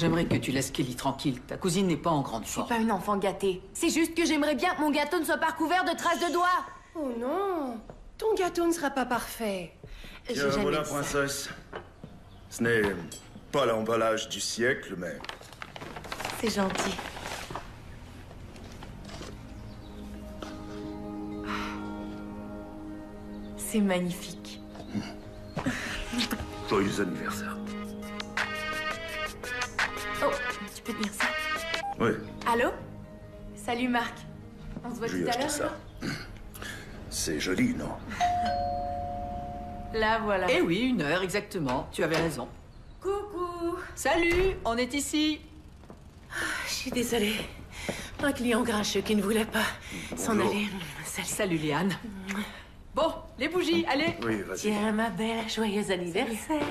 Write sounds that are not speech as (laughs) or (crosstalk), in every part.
J'aimerais que tu laisses Kelly tranquille. Ta cousine n'est pas en grande Je suis forme. pas une enfant gâtée. C'est juste que j'aimerais bien que mon gâteau ne soit pas recouvert de traces de doigts. Oh non, ton gâteau ne sera pas parfait. Tiens, voilà, dit ça. princesse. Ce n'est pas l'emballage du siècle, mais C'est gentil. C'est magnifique. (laughs) joyeux anniversaire. Tu peux tenir ça Oui, Allô Salut Marc. On se voit tout à l'heure ça. (clears throat) C'est joli, non Là, voilà. Eh oui, une heure exactement. Tu avais raison. Coucou Salut, on est ici. Je suis désolée. Un client grincheux qui ne voulait pas s'en aller. Salut. Salut Léane. Bon, les bougies, allez. Oui, vas-y. Tiens, ma belle, joyeux anniversaire.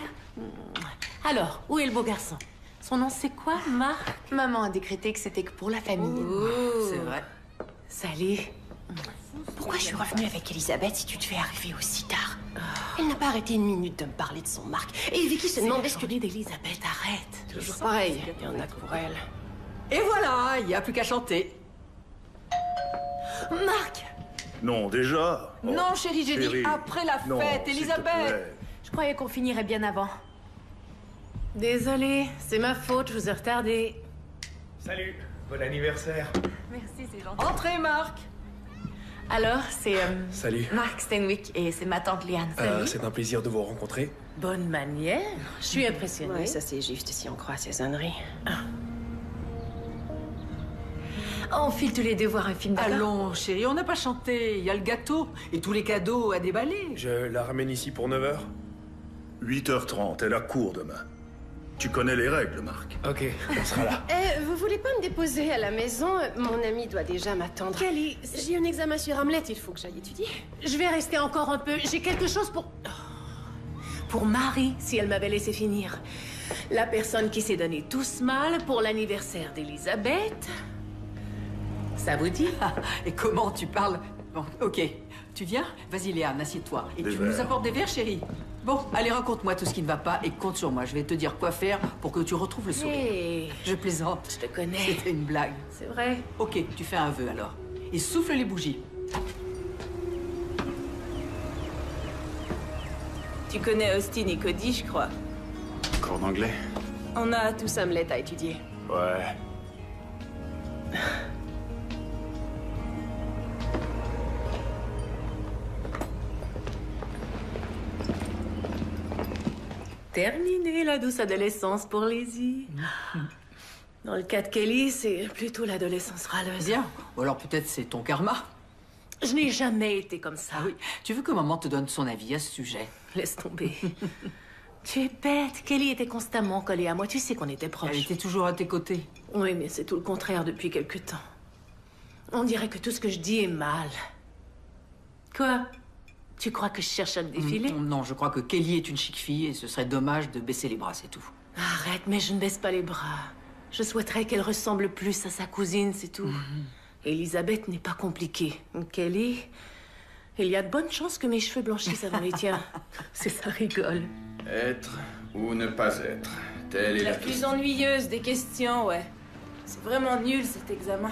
Alors, où est le beau garçon? Son nom c'est quoi, Marc? Maman a décrété que c'était que pour la famille. C'est vrai. Salut. Pourquoi je suis revenue avec Elisabeth si tu te fais arriver aussi tard? Elle n'a pas arrêté une minute de me parler de son Marc. Et Vicky se demandait ce que... journée d'Elisabeth, arrête? Toujours pareil, il y en a que pour elle. Et voilà, il n'y a plus qu'à chanter. Marc Non, déjà? Oh, Non, chérie, j'ai dit après la fête, Elisabeth. Je croyais qu'on finirait bien avant. Désolée, c'est ma faute, je vous ai retardé. Salut, bon anniversaire. Merci, c'est gentil. Entrez, Marc. Alors, c'est euh, Salut. Marc Stenwick et c'est ma tante Liane. Euh, c'est un plaisir de vous rencontrer. Bonne manière. Je suis impressionnée. Oui, ça c'est juste si on croit à ses âneries. On file tous les deux voir un film d'accord Allons, chérie, on n'a pas chanté. Il y a le gâteau et tous les cadeaux à déballer. Je la ramène ici pour 9h. 8h30, elle a cours demain. Tu connais les règles, Marc. Ok, on sera là. Eh, vous voulez pas me déposer à la maison? Mon ami doit déjà m'attendre. Kelly, j'ai un examen sur Hamlet, il faut que j'aille étudier. Je vais rester encore un peu. J'ai quelque chose pour. Oh. Pour Marie, si elle m'avait laissé finir. La personne qui s'est donné tout ce mal pour l'anniversaire d'Elisabeth. Ça vous dit? Et comment tu parles? Bon, ok. Tu viens? Vas-y, Léane, assieds-toi. Et Des tu nous apportes des verres, chérie? Bon, allez, raconte-moi tout ce qui ne va pas et compte sur moi. Je vais te dire quoi faire pour que tu retrouves le sourire. Je plaisante. je te connais. C'était une blague. C'est vrai. Ok, tu fais un vœu alors. Et souffle les bougies. Tu connais Austin et Cody, je crois. Cours d'anglais On a tous Hamlet à étudier. Ouais. Terminé la douce adolescence pour Lizzie. Dans le cas de Kelly, c'est plutôt l'adolescence râleuse. Bien. Ou alors peut-être c'est ton karma. Je n'ai jamais été comme ça. Ah oui. Tu veux que maman te donne son avis à ce sujet? Laisse tomber. (laughs) tu es bête. Kelly était constamment collée à moi. Tu sais qu'on était Elle proches. était toujours à tes côtés. Oui, mais c'est tout le contraire depuis quelque temps. On dirait que tout ce que je dis est mal. Quoi? Tu crois que je cherche à défiler Mm, Non, je crois que Kelly est une chic fille et ce serait dommage de baisser les bras, c'est tout. Arrête, mais je ne baisse pas les bras. Je souhaiterais qu'elle ressemble plus à sa cousine, c'est tout. Elisabeth n'est pas compliquée. Kelly, il y a de bonnes chances que mes cheveux blanchissent avant les tiens. (laughs) C'est ça rigole. Être ou ne pas être Telle est la, La plus question. ennuyeuse des questions, ouais. C'est vraiment nul cet examen.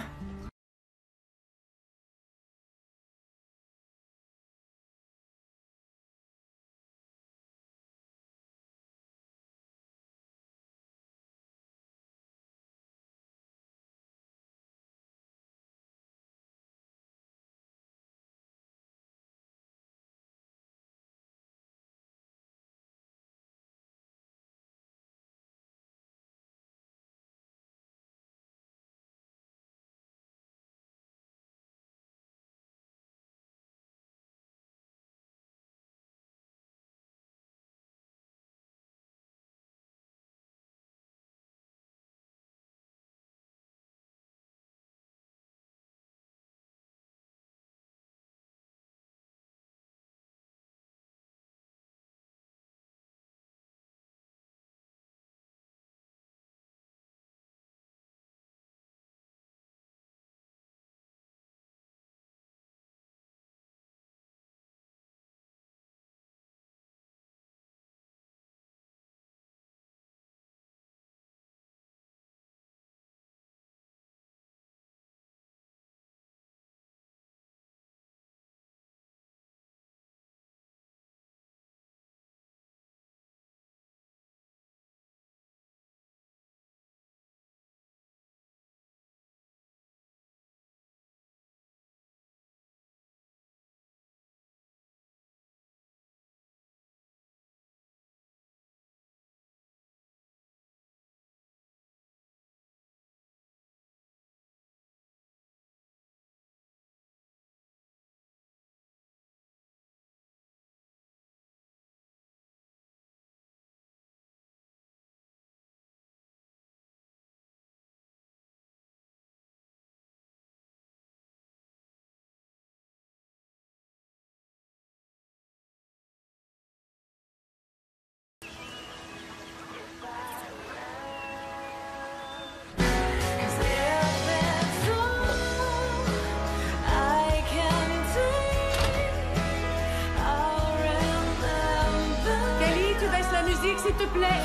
Te plaît.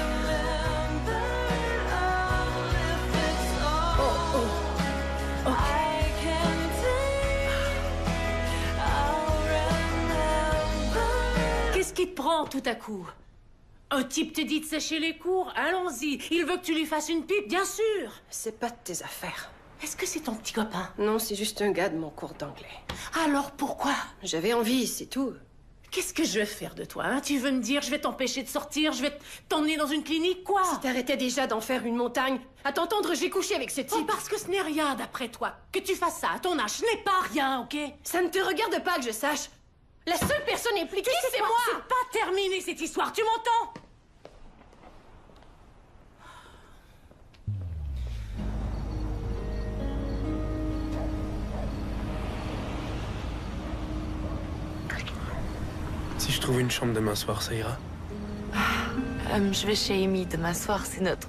Oh, oh. Ok. Qu'est-ce qui te prend tout à coup? Un type te dit de sécher les cours Allons-y. Il veut que tu lui fasses une pipe, bien sûr. C'est pas de tes affaires. Est-ce que c'est ton petit copain? Non, c'est juste un gars de mon cours d'anglais. Alors pourquoi? J'avais envie, c'est tout. Qu'est-ce que je vais faire de toi hein? Tu veux me dire je vais t'empêcher de sortir, je vais t'emmener dans une clinique, quoi? Si t'arrêtais déjà d'en faire une montagne, à t'entendre, j'ai couché avec ce Oh, type. parce que ce n'est rien d'après toi. Que tu fasses ça à ton âge, ce n'est pas rien, ok? Ça ne te regarde pas que je sache. La seule personne impliquée, c'est moi. C'est pas terminé cette histoire, tu m'entends? Trouve une chambre demain soir, ça ira Euh, je vais chez Amy demain soir, c'est notre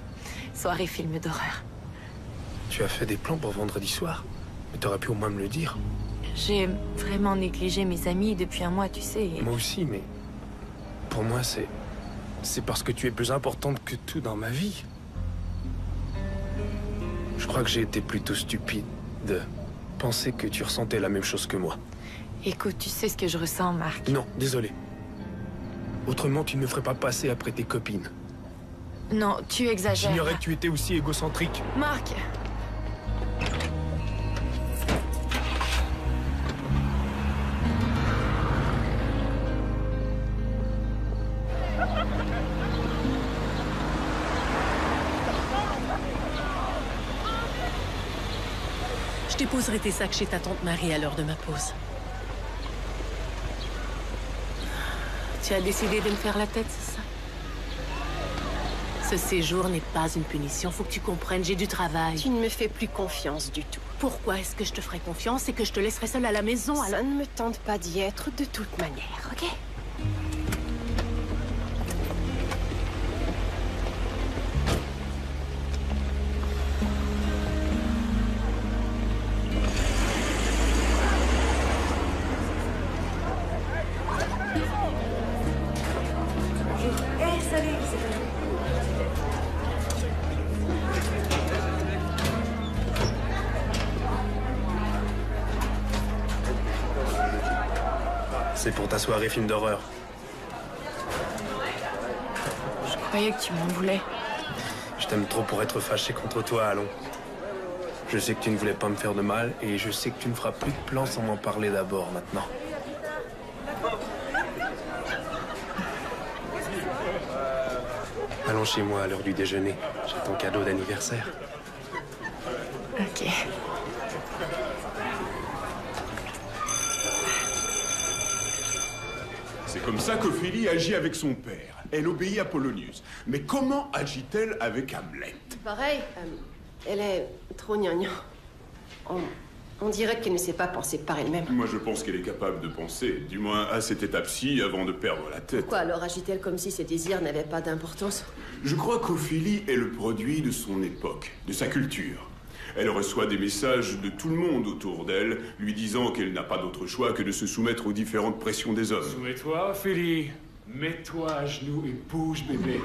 soirée film d'horreur. Tu as fait des plans pour vendredi soir Mais t'aurais pu au moins me le dire. J'ai vraiment négligé mes amis depuis un mois, tu sais. et- Moi aussi, mais... Pour moi, c'est... C'est parce que tu es plus importante que tout dans ma vie. Je crois que j'ai été plutôt stupide de penser que tu ressentais la même chose que moi. Écoute, tu sais ce que je ressens, Marc. Non, désolé. Autrement, tu ne me ferais pas passer après tes copines. Non, tu exagères. J'ignorais que tu étais aussi égocentrique. Marc Je déposerai tes sacs chez ta tante Marie à l'heure de ma pause. Tu as décidé de me faire la tête, c'est ça? Ce séjour n'est pas une punition, faut que tu comprennes, j'ai du travail. Tu ne me fais plus confiance du tout. Pourquoi est-ce que je te ferais confiance et que je te laisserai seule à la maison alors? Ça ne me tente pas d'y être de toute manière, ok? Pour ta soirée film d'horreur. Je croyais que tu m'en voulais. Je t'aime trop pour être fâché contre toi, allons. Je sais que tu ne voulais pas me faire de mal et je sais que tu ne feras plus de plans sans m'en parler d'abord maintenant. Allons chez moi à l'heure du déjeuner. J'ai ton cadeau d'anniversaire. Ça qu'Ophélie agit avec son père. Elle obéit à Polonius. Mais comment agit-elle avec Hamlet? Pareil, euh, elle est trop gnangnan. On, on dirait qu'elle ne sait pas penser par elle-même. Moi, je pense qu'elle est capable de penser, du moins à cette étape-ci, avant de perdre la tête. Pourquoi alors agit-elle comme si ses désirs n'avaient pas d'importance? Je crois qu'Ophélie est le produit de son époque, de sa culture. Elle reçoit des messages de tout le monde autour d'elle, lui disant qu'elle n'a pas d'autre choix que de se soumettre aux différentes pressions des hommes. Souviens-toi, Ophélie. Mets-toi à genoux et bouge, bébé.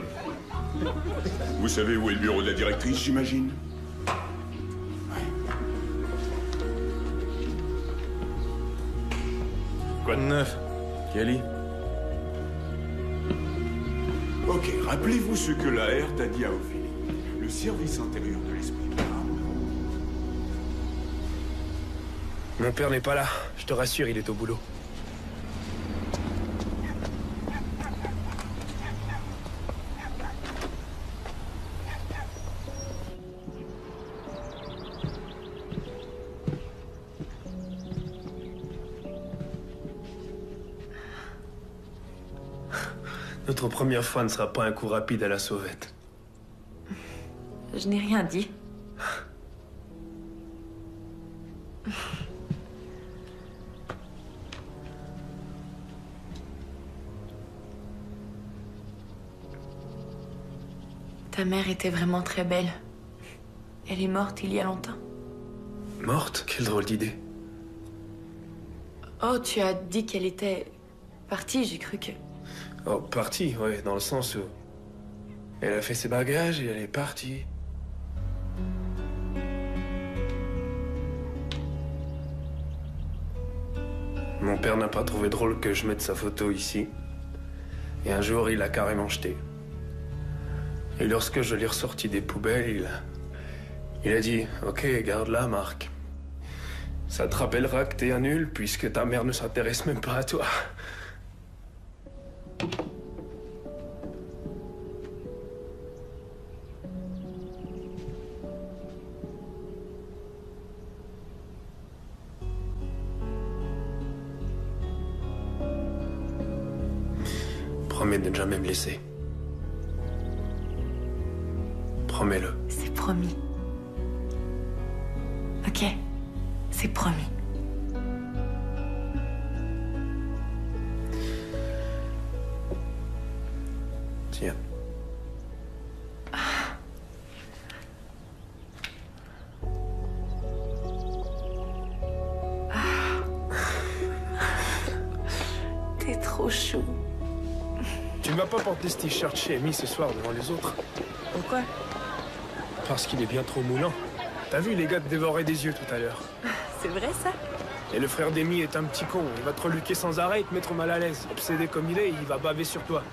Vous savez où est le bureau de la directrice, j'imagine? Quoi de neuf? Kelly Ok, rappelez-vous ce que la t'a dit à Ophélie. Le service intérieur Mon père n'est pas là. Je te rassure, il est au boulot. Notre première fois ne sera pas un coup rapide à la sauvette. Je n'ai rien dit. Ta mère était vraiment très belle. Elle est morte il y a longtemps. Morte? Quelle drôle d'idée. Oh, tu as dit qu'elle était partie, j'ai cru que... Oh, parti, ouais, dans le sens où Elle a fait ses bagages et elle est partie. Mon père n'a pas trouvé drôle que je mette sa photo ici. Et un jour, il a carrément jeté. Et lorsque je l'ai ressorti des poubelles, il a... Dit, ok, garde-la, Marc. Ça te rappellera que t'es un nul puisque ta mère ne s'intéresse même pas à toi. Promets de ne jamais me laisser. Promets-le. C'est promis. Ok, c'est promis. Tiens. T'es trop chou. Tu ne vas pas porter ce t-shirt chez Amy ce soir devant les autres Pourquoi? Parce qu'il est bien trop moulant. T'as vu les gars te dévorer des yeux tout à l'heure (laughs) C'est vrai ça? Et le frère d'Amy est un petit con. Il va te reluquer sans arrêt et te mettre mal à l'aise. Obsédé comme il est, il va baver sur toi.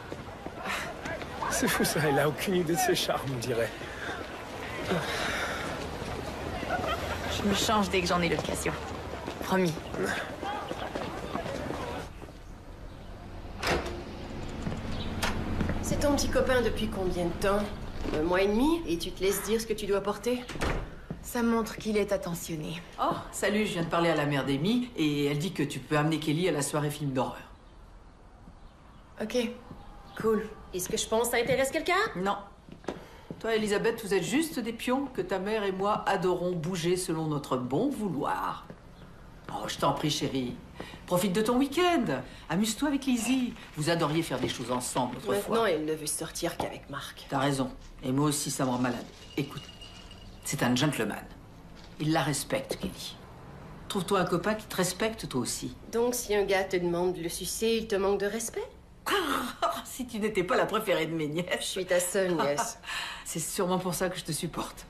(laughs) C'est fou ça, elle a aucune idée de ses charmes, on dirait. Je me change dès que j'en ai l'occasion. Promis. C'est ton petit copain depuis combien de temps? Un mois et demi Et tu te laisses dire ce que tu dois porter? Ça montre qu'il est attentionné. Oh, salut, je viens de parler à la mère d'Amy et elle dit que tu peux amener Kelly à la soirée film d'horreur. Ok, cool. Est-ce que je pense que ça intéresse quelqu'un? Non. Toi, Elisabeth, vous êtes juste des pions que ta mère et moi adorons bouger selon notre bon vouloir. Oh, je t'en prie, chérie. Profite de ton week-end. Amuse-toi avec Lizzie. Vous adoriez faire des choses ensemble autrefois. Maintenant, elle ne veut sortir qu'avec Marc. T'as raison. Et moi aussi, ça me rend malade. Écoute, c'est un gentleman. Il la respecte, Kelly. Trouve-toi un copain qui te respecte, toi aussi. Donc, si un gars te demande de le sucer, il te manque de respect? (laughs) Si tu n'étais pas la préférée de mes nièces. Je suis ta seule nièce. (laughs) c'est sûrement pour ça que je te supporte.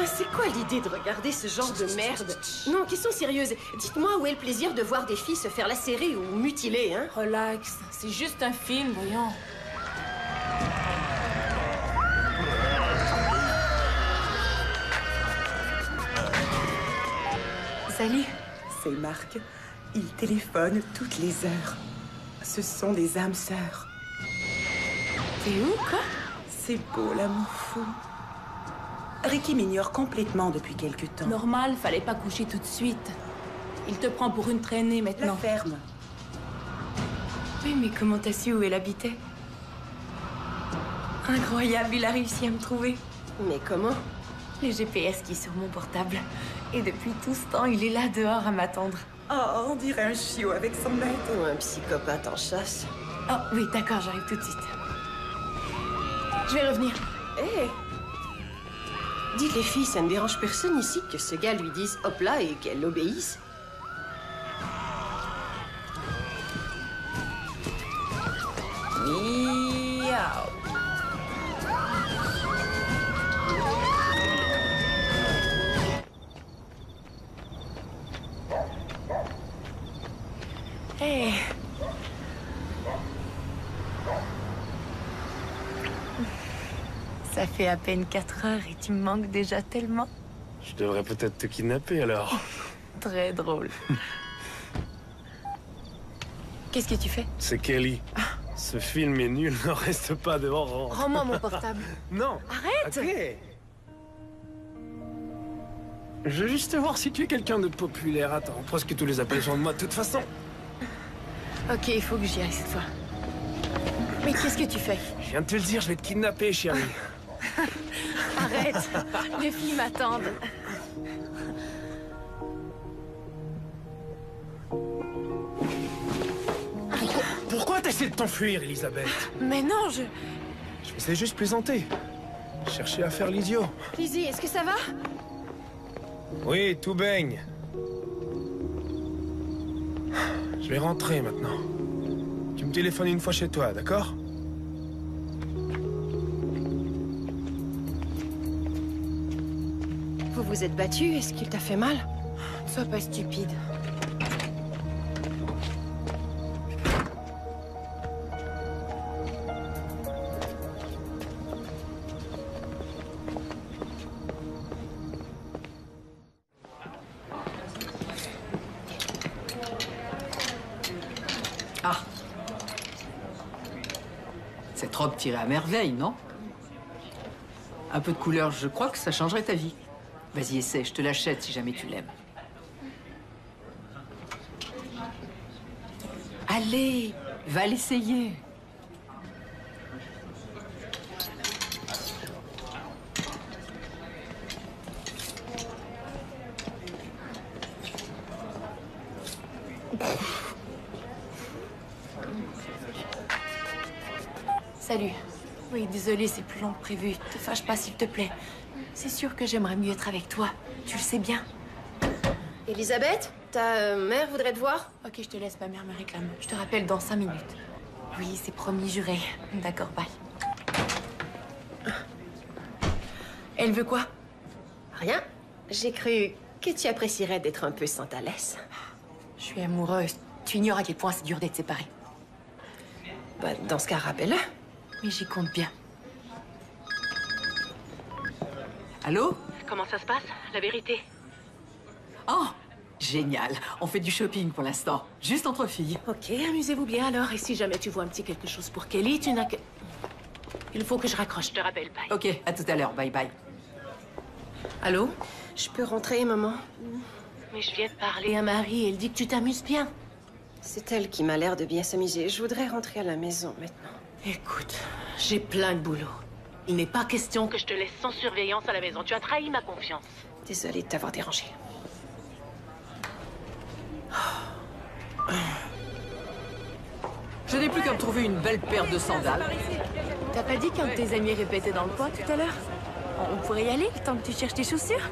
Enfin, c'est quoi l'idée de regarder ce genre de merde Non, question sérieuse. Dites-moi où est le plaisir de voir des filles se faire lacérer ou mutiler, hein Relax, c'est juste un film, voyons. Salut. C'est Marc. Il téléphone toutes les heures. Ce sont des âmes sœurs. T'es où, quoi? C'est beau, l'amour fou. Ricky m'ignore complètement depuis quelque temps. Normal, fallait pas coucher tout de suite. Il te prend pour une traînée La maintenant. ferme. Oui, mais comment t'as su où elle habitait? Incroyable, il a réussi à me trouver. Mais comment? Le GPS qui est sur mon portable. Et depuis tout ce temps, il est là dehors à m'attendre. Oh, on dirait un chiot avec son maître. Ou un psychopathe en chasse Oh, oui, d'accord, j'arrive tout de suite. Je vais revenir. Hé Dites les filles, ça ne dérange personne ici que ce gars lui dise hop là et qu'elle l'obéisse Miaou. Fait à peine 4 heures et tu me manques déjà tellement. Je devrais peut-être te kidnapper alors. (laughs) Très drôle. Qu'est-ce que tu fais? C'est Kelly. Ce film est nul, (laughs) ne reste pas devant. Rends-moi mon portable. (laughs) Non Arrête Ok. Je veux juste voir si tu es quelqu'un de populaire. Attends, presque tous les appels sont de moi de toute façon. Ok, il faut que j'y aille cette fois. Mais qu'est-ce que tu fais? Je viens de te le dire, je vais te kidnapper, chérie. (laughs) Arrête Les filles m'attendent. Pourquoi t'as d'essayer de t'enfuir, Elisabeth? Mais non, je... Je faisais juste plaisanter. Chercher à faire l'idiot. Lizzie, est-ce que ça va? Oui, tout baigne. Je vais rentrer maintenant. Tu me téléphones une fois chez toi, d'accord? Vous êtes battu Est-ce qu'il t'a fait mal Sois pas stupide. Ah Cette robe tirait à merveille, non? Un peu de couleur, je crois que ça changerait ta vie. Vas-y, essaie, je te l'achète si jamais tu l'aimes. Allez, va l'essayer. Salut. Oui, désolé, c'est plus long que prévu. Te fâche pas, s'il te plaît. C'est sûr que j'aimerais mieux être avec toi. Tu le sais bien. Elisabeth Ta euh, mère voudrait te voir? Ok, je te laisse, ma mère me réclame. Je te rappelle dans cinq minutes. Oui, c'est promis, juré. D'accord, bye. Elle veut quoi? Rien. J'ai cru que tu apprécierais d'être un peu sans ta laisse. Je suis amoureuse. Tu ignores à quel point c'est dur d'être séparés. Bah, dans ce cas, rappelle-le. Mais j'y compte bien. Allô Comment ça se passe, la vérité? Oh Génial. On fait du shopping pour l'instant. Juste entre filles. Ok, amusez-vous bien alors. Et si jamais tu vois un petit quelque chose pour Kelly, tu n'as que... Il faut que je raccroche. Je te rappelle, bye. Ok, à tout à l'heure. Bye bye. Allô? Je peux rentrer, maman? Mais je viens de parler à Marie, elle dit que tu t'amuses bien. C'est elle qui m'a l'air de bien s'amuser. Je voudrais rentrer à la maison maintenant. Écoute, j'ai plein de boulot. Il n'est pas question que je te laisse sans surveillance à la maison. Tu as trahi ma confiance. Désolée de t'avoir dérangé. Je n'ai plus qu'à me trouver une belle paire de sandales. T'as pas dit qu'un de tes amis répétait dans le poids tout à l'heure? On pourrait y aller, le temps que tu cherches tes chaussures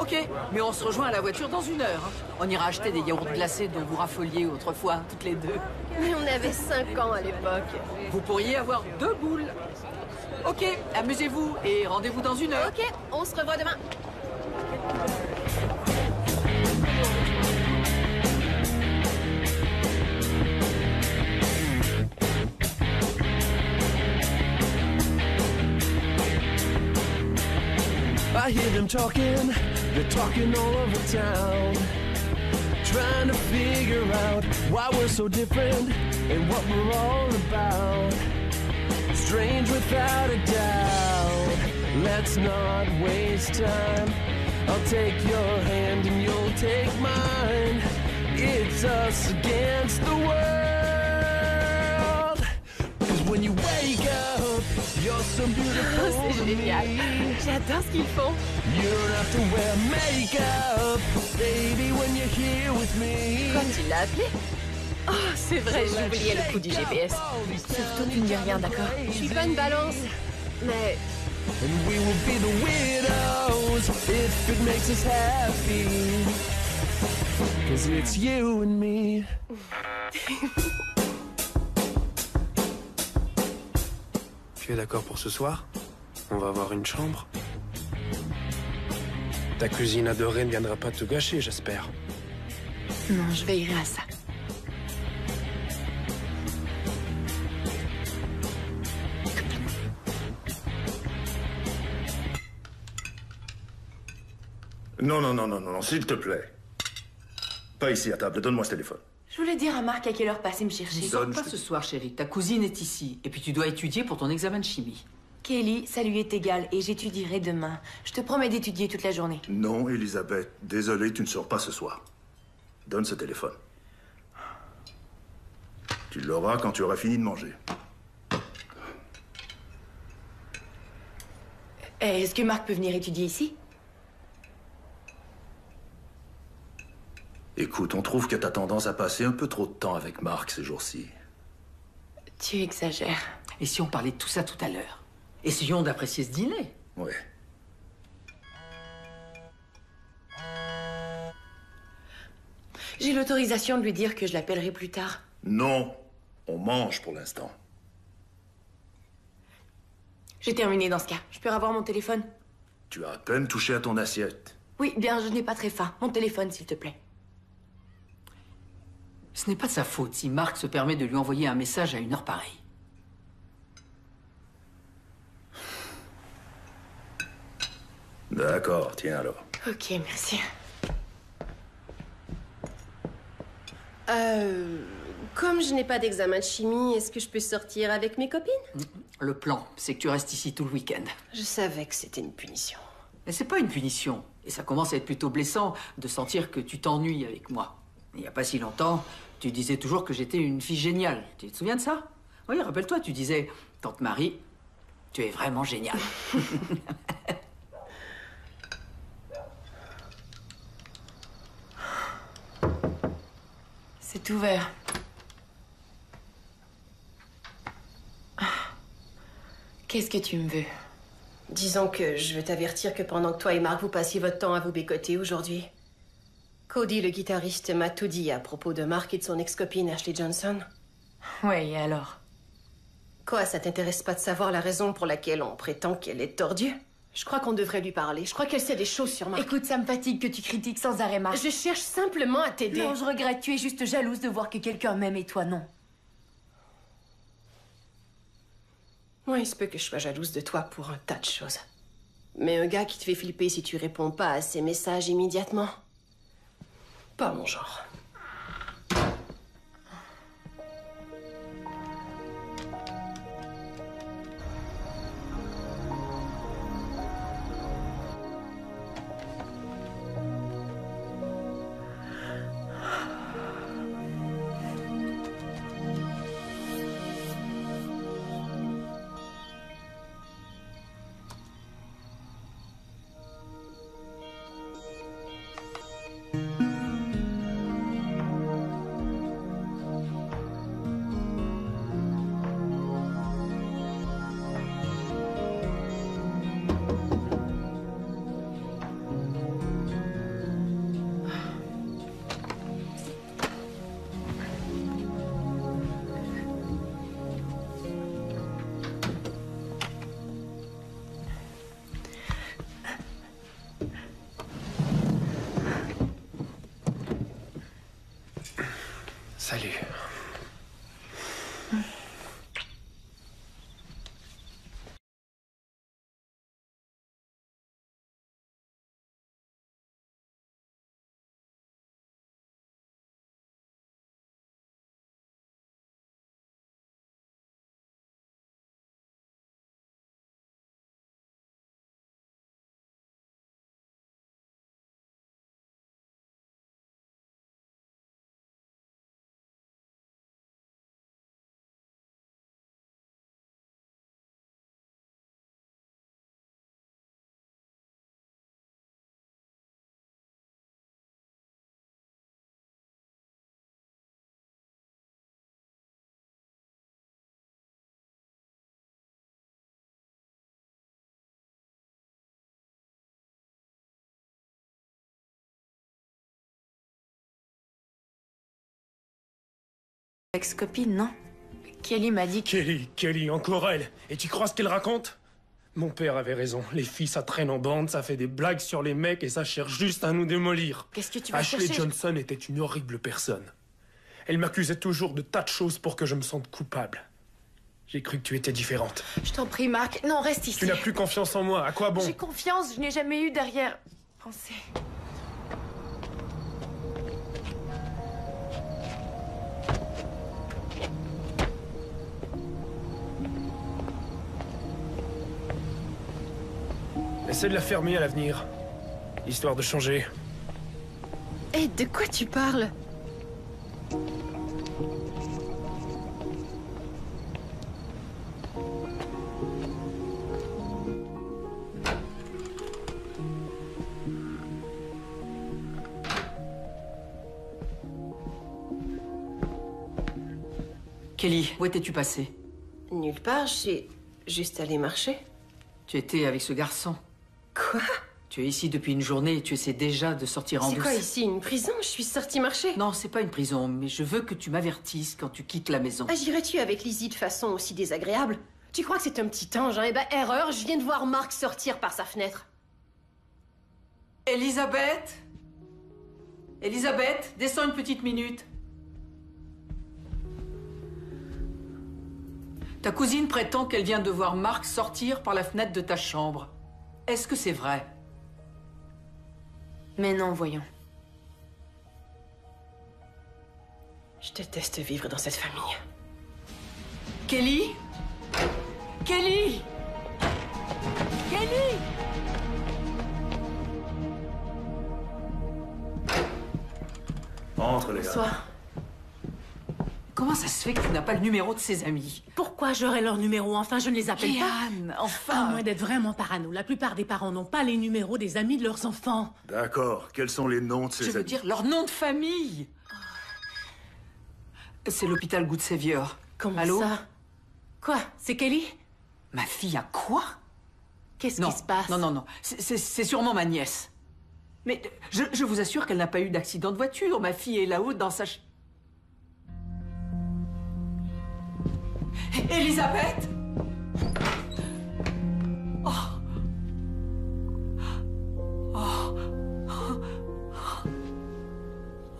Ok, mais on se rejoint à la voiture dans une heure. hein. On ira acheter des yaourts glacés dont vous raffoliez autrefois, toutes les deux. Mais on avait 5 ans à l'époque. Vous pourriez avoir deux boules. Ok, amusez-vous et rendez-vous dans une heure. Ok, on se revoit demain. I hear them talking, they're talking all over town. Trying to figure out why we're so different and what we're all about. Strange without a doubt. Let's not waste time. I'll take your hand and you'll take mine. It's us against the world. Cause when you wake up, you're so beautiful. C'est (laughs) to génial. J'adore ce qu'ils font. You don't have to wear makeup, baby, when you're here with me. Quand il l'a appelé Oh, c'est vrai, j'oubliais le coup du GPS. Surtout, tu ne dis rien, d'accord Je suis pas une balance. Mais And we will be the widows if it makes us happy. Cause it's you and me. (laughs) Tu es d'accord pour ce soir? On va avoir une chambre? Ta cuisine adorée ne viendra pas te gâcher, j'espère. Non, je veillerai à ça. Non, non, non, non, non, non, s'il te plaît. Pas ici à table, donne-moi ce téléphone. Je voulais dire à Marc à quelle heure passer me chercher. Ne sors pas ce soir, chérie. Ta cousine est ici. Et puis tu dois étudier pour ton examen de chimie. Kelly, ça lui est égal et j'étudierai demain. Je te promets d'étudier toute la journée. Non, Elisabeth, désolé, tu ne sors pas ce soir. Donne ce téléphone. Tu l'auras quand tu auras fini de manger. Eh, Est-ce que Marc peut venir étudier ici? Écoute, on trouve que t'as tendance à passer un peu trop de temps avec Marc ces jours-ci. Tu exagères. Et si on parlait de tout ça tout à l'heure? Essayons d'apprécier ce dîner. Ouais. J'ai l'autorisation de lui dire que je l'appellerai plus tard. Non, on mange pour l'instant. J'ai terminé dans ce cas. Je peux avoir mon téléphone? Tu as à peine touché à ton assiette. Oui, bien, je n'ai pas très faim. Mon téléphone, s'il te plaît. Ce n'est pas de sa faute si Marc se permet de lui envoyer un message à une heure pareille. D'accord, tiens alors. Ok, merci. Euh. Comme je n'ai pas d'examen de chimie, est-ce que je peux sortir avec mes copines? Le plan, c'est que tu restes ici tout le week-end. Je savais que c'était une punition. Mais c'est pas une punition. Et ça commence à être plutôt blessant de sentir que tu t'ennuies avec moi. Il n'y a pas si longtemps, tu disais toujours que j'étais une fille géniale. Tu te souviens de ça? Oui, rappelle-toi, tu disais, Tante Marie, tu es vraiment géniale. (laughs) C'est ouvert. Qu'est-ce que tu me veux? Disons que je veux t'avertir que pendant que toi et Marc vous passiez votre temps à vous bécoter aujourd'hui, Cody, le guitariste, m'a tout dit à propos de Marc et de son ex-copine Ashley Johnson. Ouais, et alors? Quoi, ça t'intéresse pas de savoir la raison pour laquelle on prétend qu'elle est tordue? Je crois qu'on devrait lui parler. Je crois qu'elle sait des choses sur Marc. Écoute, ça me fatigue que tu critiques sans arrêt Marc. Je cherche simplement à t'aider. Non, je regrette. Tu es juste jalouse de voir que quelqu'un m'aime et toi non. Moi, il se peut que je sois jalouse de toi pour un tas de choses. Mais un gars qui te fait flipper si tu réponds pas à ses messages immédiatement. Pas mon genre. Salut. Ex-copine, non Kelly m'a dit que... Kelly, Kelly, encore elle. Et tu crois ce qu'elle raconte? Mon père avait raison. Les filles, ça traîne en bande, ça fait des blagues sur les mecs et ça cherche juste à nous démolir. Qu'est-ce que tu vas Ashley chercher? Johnson était une horrible personne. Elle m'accusait toujours de tas de choses pour que je me sente coupable. J'ai cru que tu étais différente. Je t'en prie, Marc. Non, reste ici. Tu n'as plus confiance en moi. À quoi bon? J'ai confiance. Je n'ai jamais eu derrière... Pensée. Essaie de la fermer à l'avenir. Histoire de changer. Hé, de quoi tu parles? Kelly, où étais-tu passé Nulle part, j'ai juste allé marcher. Tu étais avec ce garçon. Quoi Tu es ici depuis une journée et tu essaies déjà de sortir en C'est quoi ici Une prison? Je suis sortie marcher. Non, c'est pas une prison, mais je veux que tu m'avertisses quand tu quittes la maison. Agirais-tu avec Lizzie de façon aussi désagréable? Tu crois que c'est un petit ange, hein? Eh ben, erreur, je viens de voir Marc sortir par sa fenêtre. Elisabeth? Elisabeth, descends une petite minute. Ta cousine prétend qu'elle vient de voir Marc sortir par la fenêtre de ta chambre. Est-ce que c'est vrai? Mais non, voyons. Je déteste vivre dans cette famille. Kelly? Kelly? Kelly? Entre, les gars. Bonsoir. Comment ça se fait que tu n'as pas le numéro de ses amis? Pourquoi j'aurais leur numéro? Enfin, je ne les appelle pas. Kéane, enfin À moins d'être vraiment parano, la plupart des parents n'ont pas les numéros des amis de leurs enfants. D'accord. Quels sont les noms de ces Je veux amis? dire leur nom de famille C'est l'hôpital Good Savior. Comment Allô? ça? Quoi? C'est Kelly? Ma fille a quoi? Qu'est-ce qui se passe? Non, non, non. C'est- sûrement ma nièce. Mais je, je vous assure qu'elle n'a pas eu d'accident de voiture. Ma fille est là-haut dans sa... ch- Elisabeth? Oh. Oh.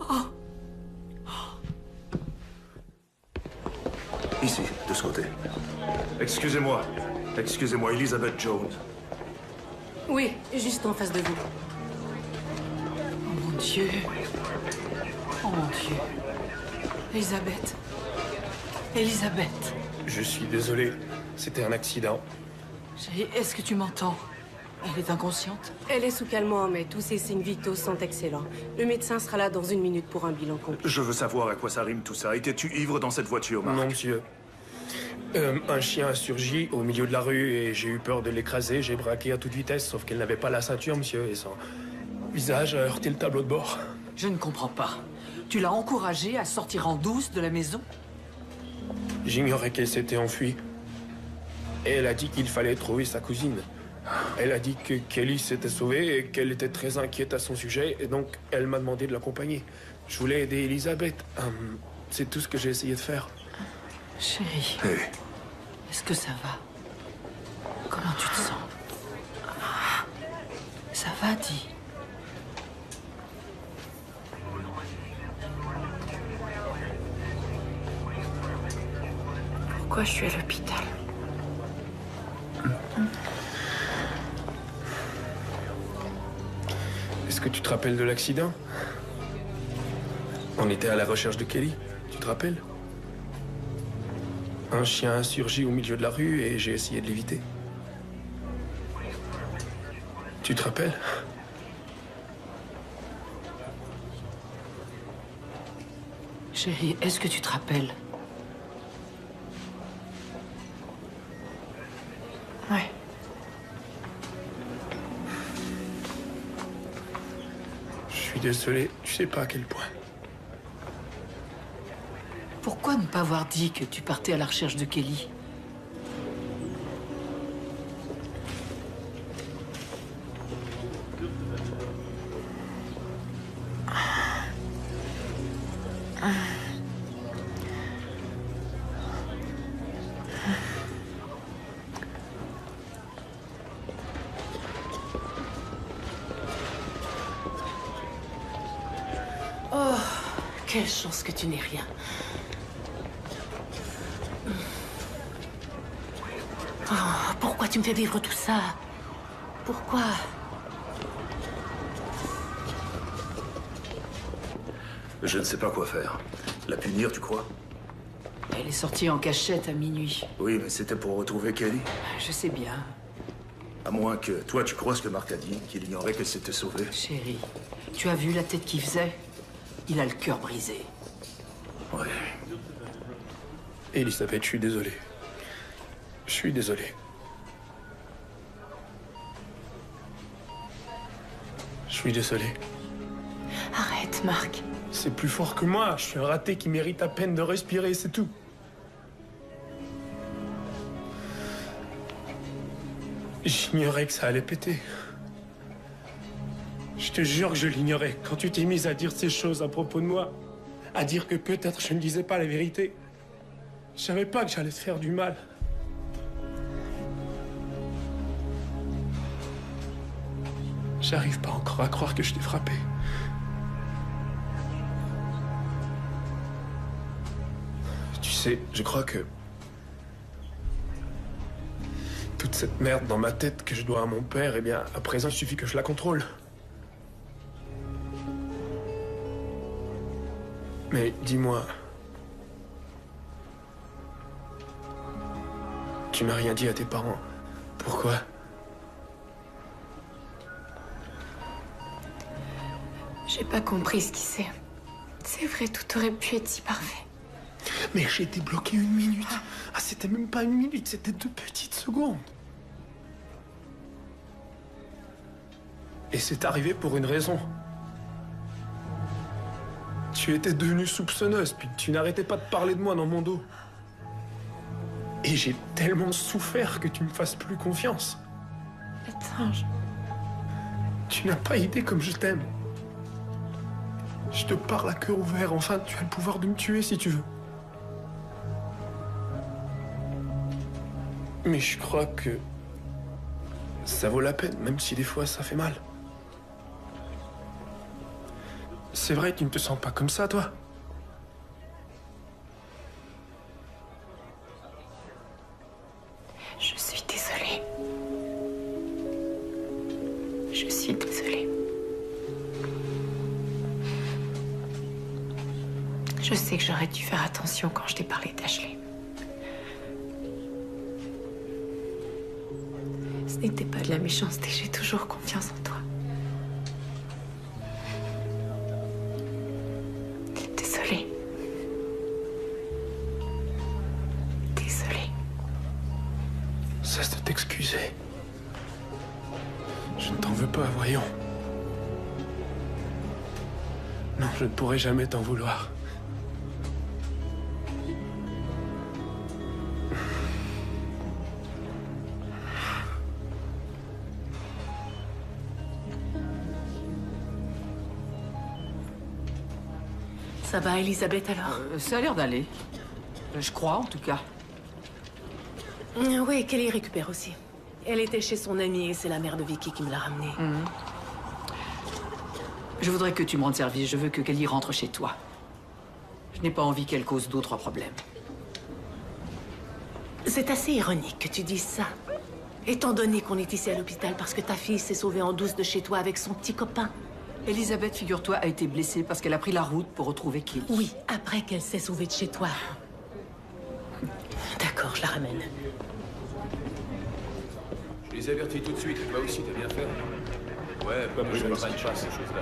Oh. Ici, de ce côté. Excusez-moi. Excusez-moi, Elizabeth Jones. Oui, juste en face de vous. Oh mon Dieu. Oh mon Dieu. Elisabeth. Elisabeth. Je suis désolé. C'était un accident. Chérie, est-ce que tu m'entends? Elle est inconsciente Elle est sous calmant, mais tous ses signes vitaux sont excellents. Le médecin sera là dans une minute pour un bilan complet. Je veux savoir à quoi ça rime tout ça. Étais-tu ivre dans cette voiture, Marc? Non, monsieur. Euh, un chien a surgi au milieu de la rue et j'ai eu peur de l'écraser. J'ai braqué à toute vitesse, sauf qu'elle n'avait pas la ceinture, monsieur, et son visage a heurté le tableau de bord. Je ne comprends pas. Tu l'as encouragée à sortir en douce de la maison? J'ignorais qu'elle s'était enfuie. Et elle a dit qu'il fallait trouver sa cousine. Elle a dit que Kelly s'était sauvée et qu'elle était très inquiète à son sujet, et donc elle m'a demandé de l'accompagner. Je voulais aider Elisabeth. Hum, C'est tout ce que j'ai essayé de faire. Chérie, Hé, est-ce que ça va? Comment tu te sens? Ça va, dis? Pourquoi je suis à l'hôpital. Est-ce que tu te rappelles de l'accident? On était à la recherche de Kelly, tu te rappelles? Un chien a surgi au milieu de la rue et j'ai essayé de l'éviter. Tu te rappelles? Chérie, est-ce que tu te rappelles? Désolé, tu sais pas à quel point. Pourquoi ne pas avoir dit que tu partais à la recherche de Kelly? Ça Pourquoi? Je ne sais pas quoi faire. La punir, tu crois? Elle est sortie en cachette à minuit. Oui, mais c'était pour retrouver Kelly. Je sais bien. À moins que toi, tu crois ce que Marc a dit, qu'il ignorait qu'elle s'était sauvée. Chérie, tu as vu la tête qu'il faisait? Il a le cœur brisé. Ouais. Elisabeth, je suis désolé. Je suis désolé. Je suis désolé. Arrête, Marc. C'est plus fort que moi. Je suis un raté qui mérite à peine de respirer, c'est tout. J'ignorais que ça allait péter. Je te jure que je l'ignorais. Quand tu t'es mise à dire ces choses à propos de moi, à dire que peut-être je ne disais pas la vérité, je savais pas que j'allais te faire du mal. J'arrive pas encore à croire que je t'ai frappé. Tu sais, je crois que toute cette merde dans ma tête que je dois à mon père, eh bien, à présent, il suffit que je la contrôle. Mais dis-moi, tu n'as rien dit à tes parents. Pourquoi? J'ai pas compris ce qui s'est. C'est vrai, tout aurait pu être si parfait. Mais j'ai été bloqué une minute. Ah, c'était même pas une minute, c'était deux petites secondes. Et c'est arrivé pour une raison. Tu étais devenue soupçonneuse, puis tu n'arrêtais pas de parler de moi dans mon dos. Et j'ai tellement souffert que tu me fasses plus confiance. Étrange. Tu n'as pas idée comme je t'aime. Je te parle à cœur ouvert, enfin, tu as le pouvoir de me tuer si tu veux. Mais je crois que ça vaut la peine, même si des fois ça fait mal. C'est vrai, tu ne te sens pas comme ça, toi jamais t'en vouloir. Ça va, Elisabeth, alors? Euh, ça a l'air d'aller. Euh, Je crois, en tout cas. Oui, Kelly récupère aussi. Elle était chez son amie et c'est la mère de Vicky qui me l'a ramenée. Mhm. Je voudrais que tu me rendes service. Je veux que Kelly rentre chez toi. Je n'ai pas envie qu'elle cause d'autres problèmes. C'est assez ironique que tu dises ça. Étant donné qu'on est ici à l'hôpital parce que ta fille s'est sauvée en douce de chez toi avec son petit copain. Elisabeth, figure-toi, a été blessée parce qu'elle a pris la route pour retrouver Kelly. Oui, après qu'elle s'est sauvée de chez toi. D'accord, je la ramène. Je les avertis tout de suite. Toi aussi, t'as bien fait. Ouais, comme je ne traîne pas ces choses-là.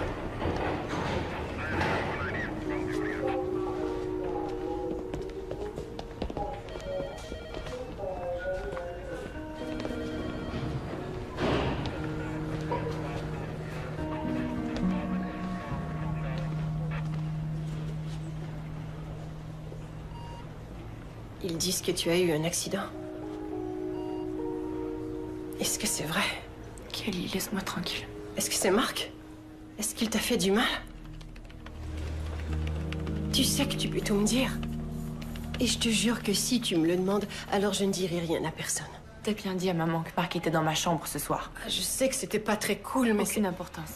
Ils disent que tu as eu un accident. Est-ce que c'est vrai? Kelly, laisse-moi tranquille. Est-ce que c'est Marc? Est-ce qu'il t'a fait du mal? Tu sais que tu peux tout me dire. Et je te jure que si tu me le demandes, alors je ne dirai rien à personne. T'as bien dit à maman que Marc était dans ma chambre ce soir. Ah, Je sais que c'était pas très cool, mais Aucune importance.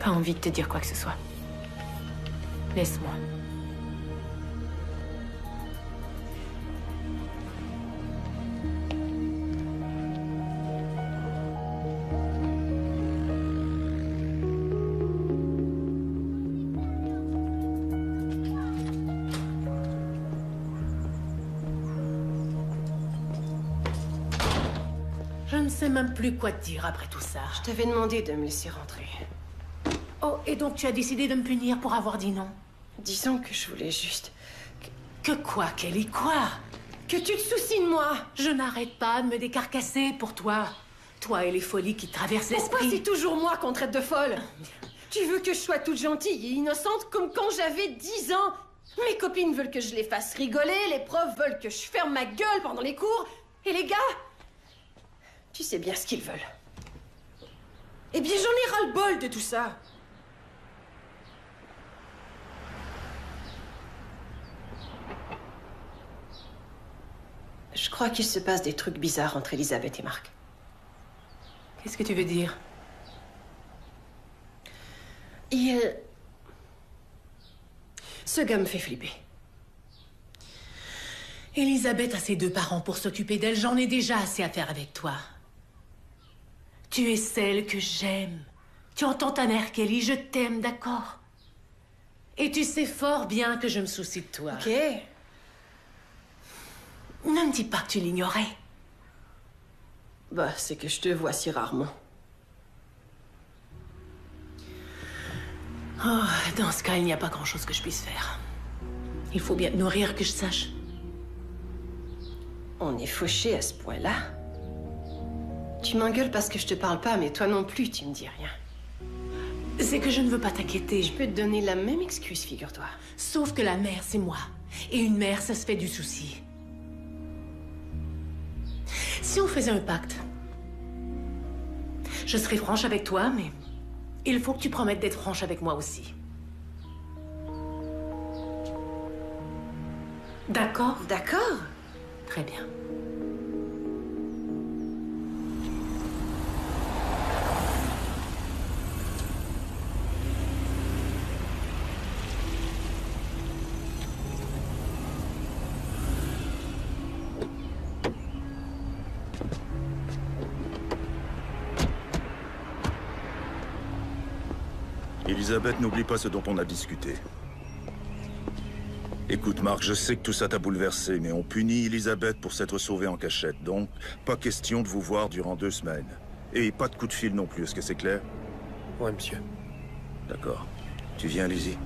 Pas envie de te dire quoi que ce soit. Laisse-moi. Quoi te dire après tout ça. je t'avais demandé de me laisser rentrer. Oh, et donc tu as décidé de me punir pour avoir dit non Disons que je voulais juste Que quoi, Kelly, quoi que tu te soucies de moi. Je n'arrête pas de me décarcasser pour toi. Toi et les folies qui te traversent Pourquoi l'esprit. c'est toujours moi qu'on traite de folle Tu veux que je sois toute gentille et innocente comme quand j'avais 10 ans Mes copines veulent que je les fasse rigoler, les profs veulent que je ferme ma gueule pendant les cours, et les gars Tu sais bien ce qu'ils veulent. Eh bien, j'en ai ras-le-bol de tout ça. Je crois qu'il se passe des trucs bizarres entre Elisabeth et Marc. Qu'est-ce que tu veux dire? Il... Ce gars me fait flipper. Elisabeth a ses deux parents pour s'occuper d'elle. J'en ai déjà assez à faire avec toi. Tu es celle que j'aime. Tu entends ta mère, Kelly, je t'aime, d'accord? Et tu sais fort bien que je me soucie de toi. Ok. Ne me dis pas que tu l'ignorais. Bah, c'est que je te vois si rarement. Oh, dans ce cas, il n'y a pas grand-chose que je puisse faire. Il faut bien te nourrir que je sache. On est fauché à ce point-là. Tu m'engueules parce que je te parle pas, mais toi non plus, tu me dis rien. C'est que je ne veux pas t'inquiéter. Je peux te donner la même excuse, figure-toi. Sauf que la mère, c'est moi. Et une mère, ça se fait du souci. Si on faisait un pacte, je serais franche avec toi, mais il faut que tu promettes d'être franche avec moi aussi. D'accord? D'accord? Très bien. Elisabeth, n'oublie pas ce dont on a discuté. Écoute, Marc, je sais que tout ça t'a bouleversé, mais on punit Elisabeth pour s'être sauvée en cachette, donc pas question de vous voir durant deux semaines. Et pas de coup de fil non plus, est-ce que c'est clair? Ouais, monsieur. D'accord. Tu viens, Lizzie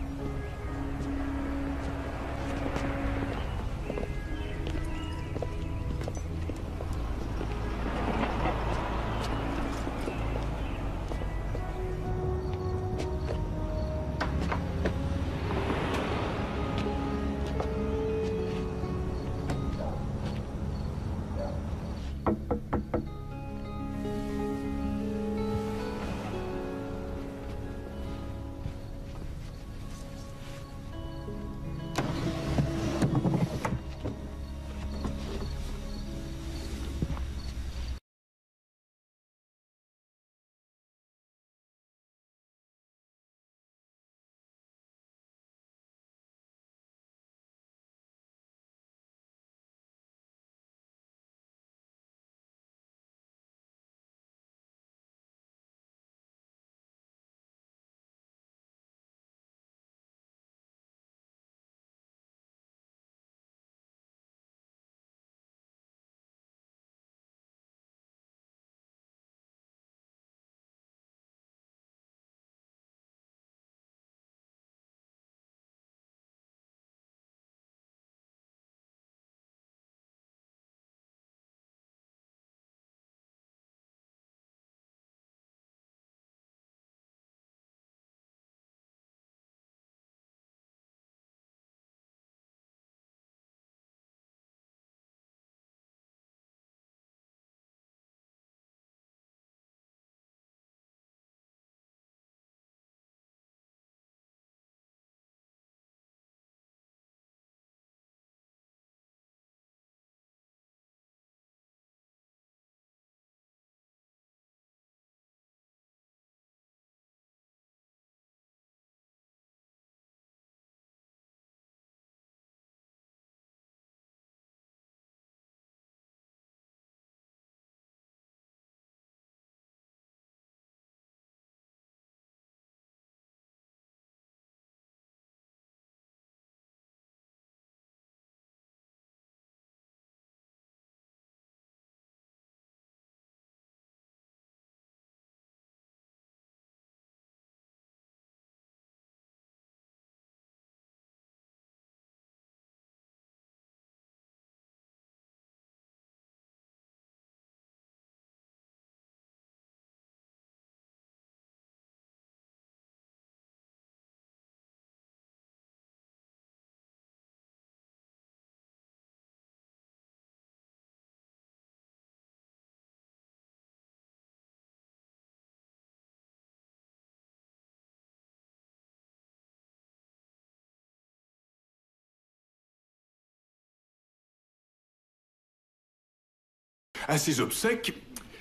À ses obsèques,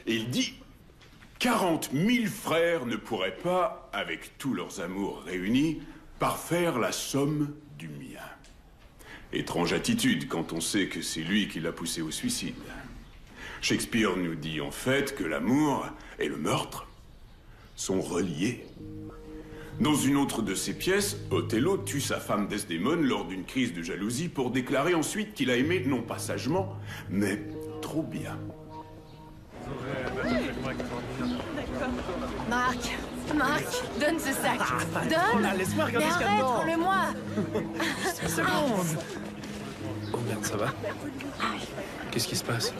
il dit 40 000 frères ne pourraient pas, avec tous leurs amours réunis, parfaire la somme du mien. Étrange attitude quand on sait que c'est lui qui l'a poussé au suicide. Shakespeare nous dit en fait que l'amour et le meurtre sont reliés. Dans une autre de ses pièces, Othello tue sa femme Desdémone lors d'une crise de jalousie pour déclarer ensuite qu'il a aimé non pas sagement, mais trop bien. Marc, Marc, donne ce sac. donne. oh là, laisse-moi regarder Mais ce qu'il y a arrête, prends-le-moi. Une seconde. Oh merde, ça va? Qu'est-ce qui se passe?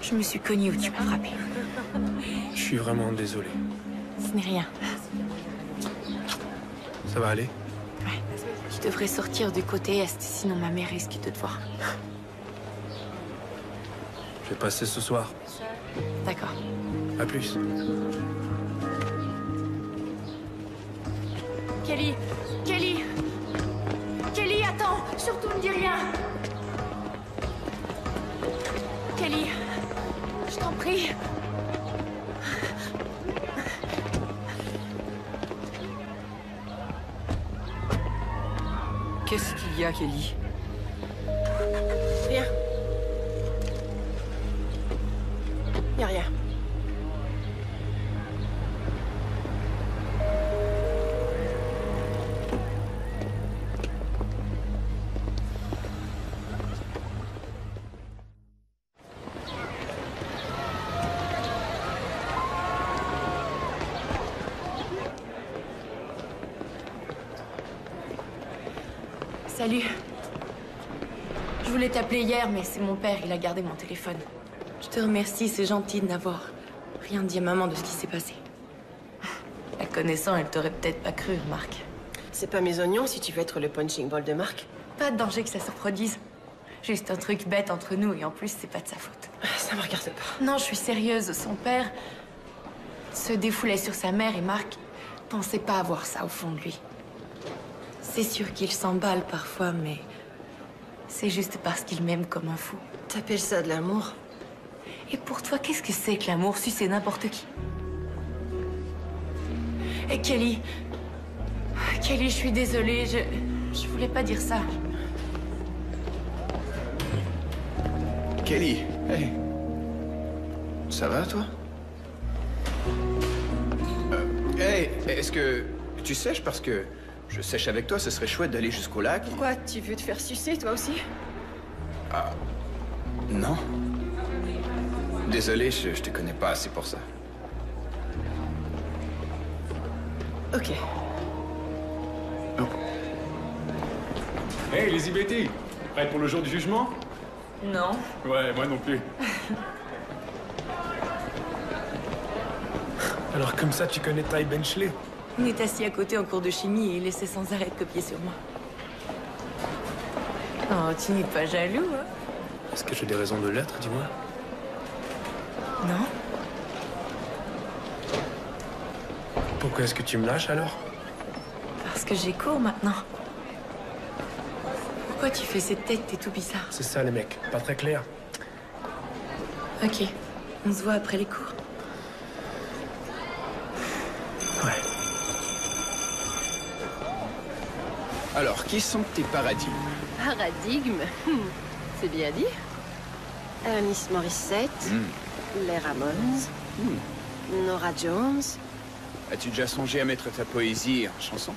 Je me suis cognée où tu m'as frappé. Je suis vraiment désolé. Ce n'est rien. Ça va aller? Tu devrais sortir du côté est, sinon ma mère risque de te voir. Je vais passer ce soir. D'accord. À plus. Kelly Kelly Kelly, attends Surtout ne dis rien Kelly Je t'en prie Qu'est-ce qu'il y a, Kelly? Rien. Salut. Je voulais t'appeler hier, mais c'est mon père, il a gardé mon téléphone. Je te remercie, c'est gentil de n'avoir rien dit à maman de ce qui s'est passé. La connaissant, elle t'aurait peut-être pas cru, Marc. C'est pas mes oignons si tu veux être le punching ball de Marc. Pas de danger que ça se reproduise. Juste un truc bête entre nous, et en plus, c'est pas de sa faute. Ça me regarde pas. Non, je suis sérieuse. Son père se défoulait sur sa mère et Marc pensait pas avoir ça au fond de lui. C'est sûr qu'il s'emballe parfois, mais c'est juste parce qu'il m'aime comme un fou. T'appelles ça de l'amour? Et pour toi, qu'est-ce que c'est que l'amour si c'est n'importe qui? Et Kelly Kelly, je suis désolée, je... Je voulais pas dire ça. Kelly, hey. Ça va, toi? Euh, Hey, est-ce que tu sèches? Parce que je sèche avec toi, ce serait chouette d'aller jusqu'au lac. Pourquoi Tu veux te faire sucer, toi aussi? Ah. Non. Désolé, je, je te connais pas assez pour ça. Ok. Hey, les IBT Prête pour le jour du jugement? Non. Ouais, moi non plus. (laughs) Alors comme ça, tu connais Ty Benchley? On est assis à côté en cours de chimie et il essaie sans arrêt de copier sur moi. Oh, tu n'es pas jaloux, hein? Est-ce que j'ai des raisons de l'être, dis-moi? Non Pourquoi est-ce que tu me lâches alors? Parce que j'ai cours maintenant. Pourquoi tu fais cette tête T'es tout bizarre? C'est ça les mecs, pas très clair. Ok, on se voit après les cours. Alors, qui sont tes paradigmes? Paradigme Hmm, C'est bien dit. Alanis Morissette, Hmm. Les Ramones, Nora Jones. As-tu déjà songé à mettre ta poésie en chanson?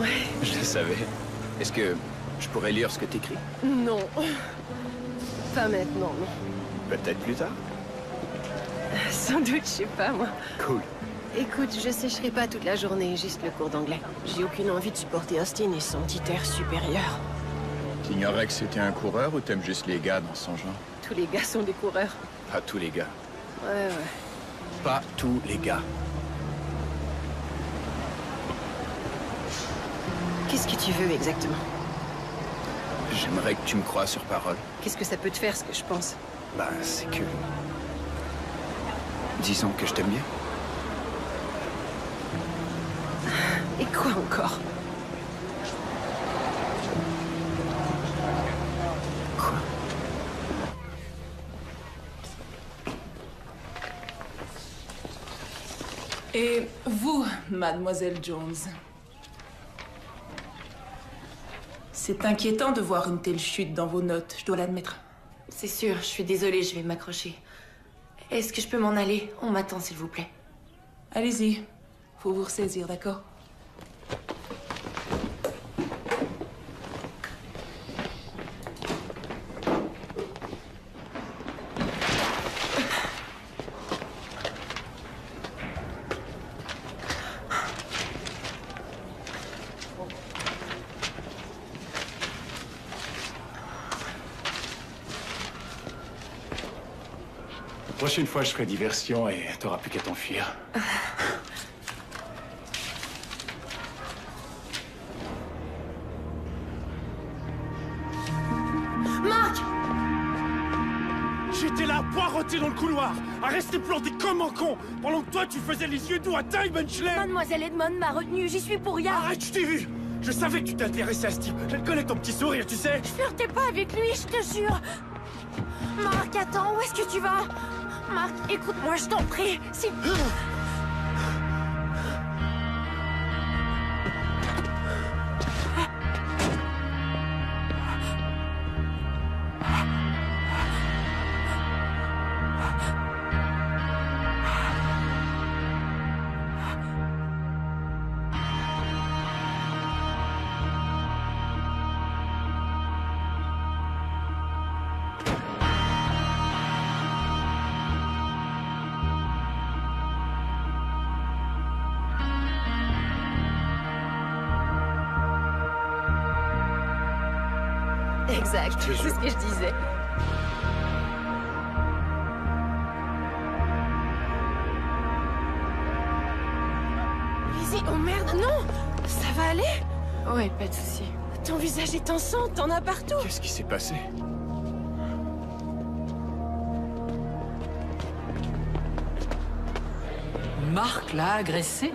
Ouais. (laughs) Je le savais. Est-ce que je pourrais lire ce que t'écris? Non. (laughs) Pas maintenant, non. Peut-être plus tard Sans doute, je sais pas, moi. Cool. Écoute, je sécherai pas toute la journée, juste le cours d'anglais. J'ai aucune envie de supporter Austin et son petit air supérieur. T'ignorais que c'était un coureur ou t'aimes juste les gars dans son genre? Tous les gars sont des coureurs. Pas tous les gars. Ouais, ouais. Pas tous les gars. Qu'est-ce que tu veux exactement? J'aimerais que tu me crois sur parole. Qu'est-ce que ça peut te faire, ce que je pense? Ben, c'est que... Disons que je t'aime bien. Et quoi encore Quoi Et vous, mademoiselle Jones C'est inquiétant de voir une telle chute dans vos notes, je dois l'admettre. C'est sûr, je suis désolée, je vais m'accrocher. Est-ce que je peux m'en aller? On m'attend, s'il vous plaît. Allez-y, faut vous ressaisir, d'accord? Prochaine fois, je ferai diversion et t'auras plus qu'à t'enfuir. Marc J'étais là à poireauter dans le couloir, à rester planté comme un con, pendant que toi tu faisais les yeux doux à Diamondsley Mademoiselle Edmond m'a retenu, j'y suis pour rien. Arrête, je t'ai vu Je savais que tu t'intéressais à ce type, je le connais ton petit sourire, tu sais Je flirtais pas avec lui, je te jure. Marc, attends, où est-ce que tu vas? Marc, écoute-moi, je t'en prie. C'est... que je disais. Lizzie, oh merde, non Ça va aller Ouais, pas de souci. Ton visage est en sang, t'en as partout Qu'est-ce qui s'est passé? Marc l'a agressé?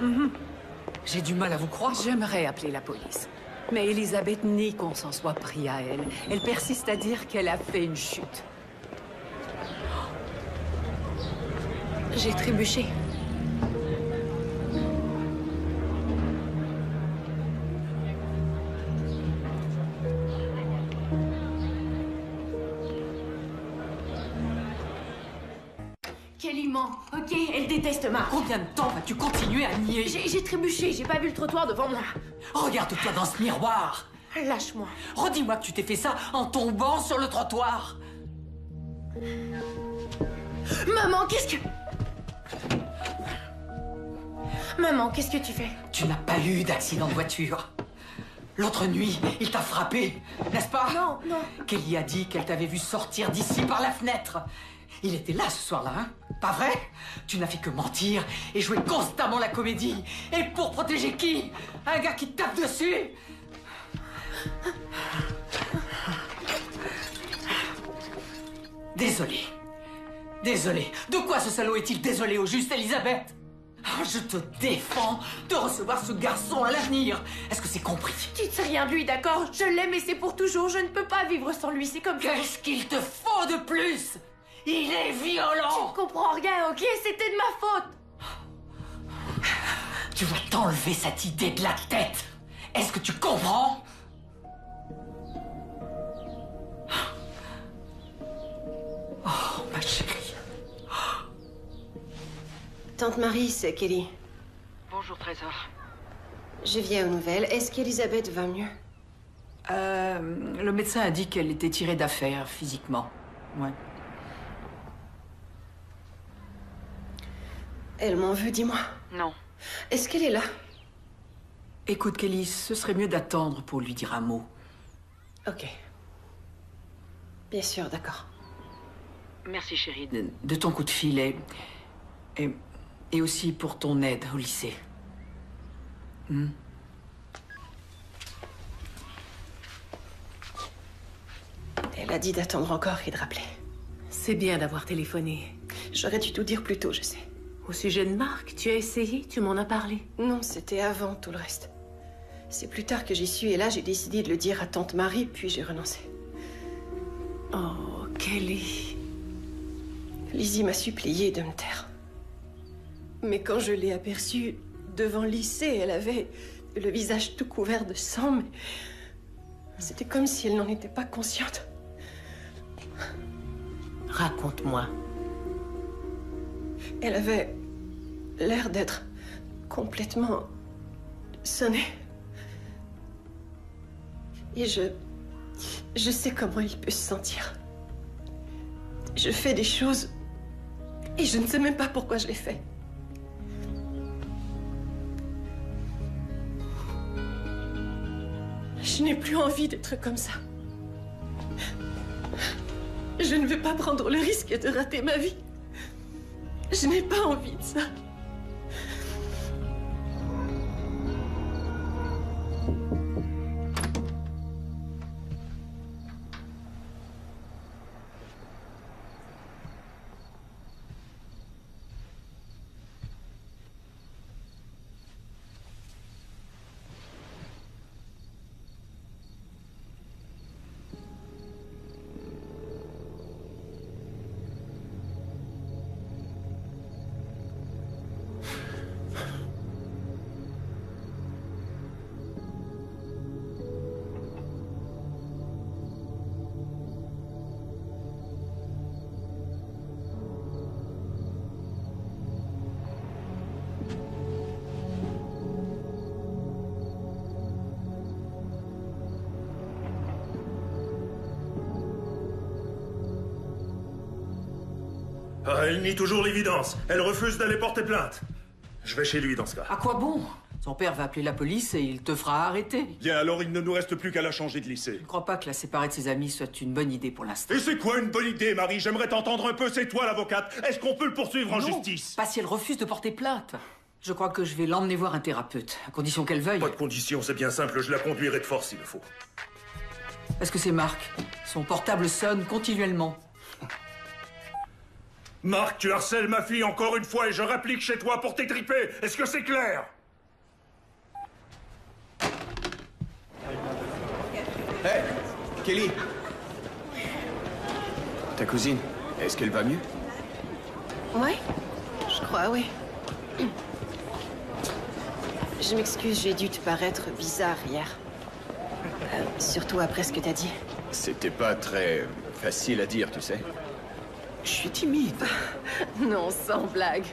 J'ai du mal à vous croire. J'aimerais appeler la police. Mais Elisabeth nie qu'on s'en soit pris à elle. Elle persiste à dire qu'elle a fait une chute. J'ai trébuché. Kelly ment, ok Elle déteste Marc. Combien de temps vas-tu continuer à nier? J'ai j'ai trébuché, j'ai pas vu le trottoir devant moi. Regarde-toi dans ce miroir Lâche-moi. Redis-moi que tu t'es fait ça en tombant sur le trottoir Maman, qu'est-ce que... Maman, qu'est-ce que tu fais? Tu n'as pas eu d'accident de voiture L'autre nuit, il t'a frappé, n'est-ce pas? Non, non. Kelly a dit qu'elle t'avait vu sortir d'ici par la fenêtre. Il était là ce soir-là, hein Pas vrai? Tu n'as fait que mentir et jouer constamment la comédie. Et pour protéger qui? Un gars qui tape dessus? Désolé. Désolé. De quoi ce salaud est-il désolé au juste, Elisabeth? Ah, Je te défends de recevoir ce garçon à l'avenir. Est-ce que c'est compris? Tu ne sais rien de lui, d'accord? Je l'aime et c'est pour toujours. Je ne peux pas vivre sans lui, c'est comme ça. Qu'est-ce qu'il te faut de plus? Il est violent Tu ne comprends rien, ok? C'était de ma faute. Tu vas t'enlever cette idée de la tête Est-ce que tu comprends? Oh, ma chérie. Tante Marie, c'est Kelly. Bonjour, Trésor. Je viens aux nouvelles. Est-ce qu'Elisabeth va mieux? Euh, le médecin a dit qu'elle était tirée d'affaire physiquement. Ouais. Elle m'en veut, dis-moi. Non. Est-ce qu'elle est là? Écoute, Kelly, ce serait mieux d'attendre pour lui dire un mot. Ok. Bien sûr, d'accord. Merci, chérie. De, de ton coup de fil et, et. et aussi pour ton aide au lycée. Hmm? Elle a dit d'attendre encore et de rappeler. C'est bien d'avoir téléphoné. J'aurais dû tout dire plus tôt, je sais. Au sujet de Marc, tu as essayé Tu m'en as parlé Non, c'était avant tout le reste. C'est plus tard que j'y suis et là j'ai décidé de le dire à tante Marie, puis j'ai renoncé. Oh, Kelly. Lizzie m'a supplié de me taire. Mais quand je l'ai aperçue devant le lycée, elle avait le visage tout couvert de sang, mais c'était comme si elle n'en était pas consciente. Raconte-moi. Elle avait l'air d'être complètement sonnée. Et je. Je sais comment il peut se sentir. Je fais des choses. Et je ne sais même pas pourquoi je les fais. Je n'ai plus envie d'être comme ça. Je ne veux pas prendre le risque de rater ma vie. Je n'ai pas envie de ça. Ah, elle nie toujours l'évidence. Elle refuse d'aller porter plainte. Je vais chez lui dans ce cas. À quoi bon? Son père va appeler la police et il te fera arrêter. Bien, alors il ne nous reste plus qu'à la changer de lycée. Je ne crois pas que la séparer de ses amis soit une bonne idée pour l'instant. Et c'est quoi une bonne idée, Marie? J'aimerais t'entendre un peu, c'est toi l'avocate. Est-ce qu'on peut le poursuivre en Non, justice? Pas si elle refuse de porter plainte. Je crois que je vais l'emmener voir un thérapeute, à condition qu'elle veuille. Pas de condition, c'est bien simple, je la conduirai de force s'il le faut. Est-ce que c'est Marc? Son portable sonne continuellement. Marc, tu harcèles ma fille encore une fois et je réplique chez toi pour t'étriper. Est-ce que c'est clair? Hé, Kelly Ta cousine, est-ce qu'elle va mieux? Ouais, je crois, oui. Je m'excuse, j'ai dû te paraître bizarre hier. Euh, surtout après ce que t'as dit. C'était pas très facile à dire, tu sais. Je suis timide. Non, sans blague.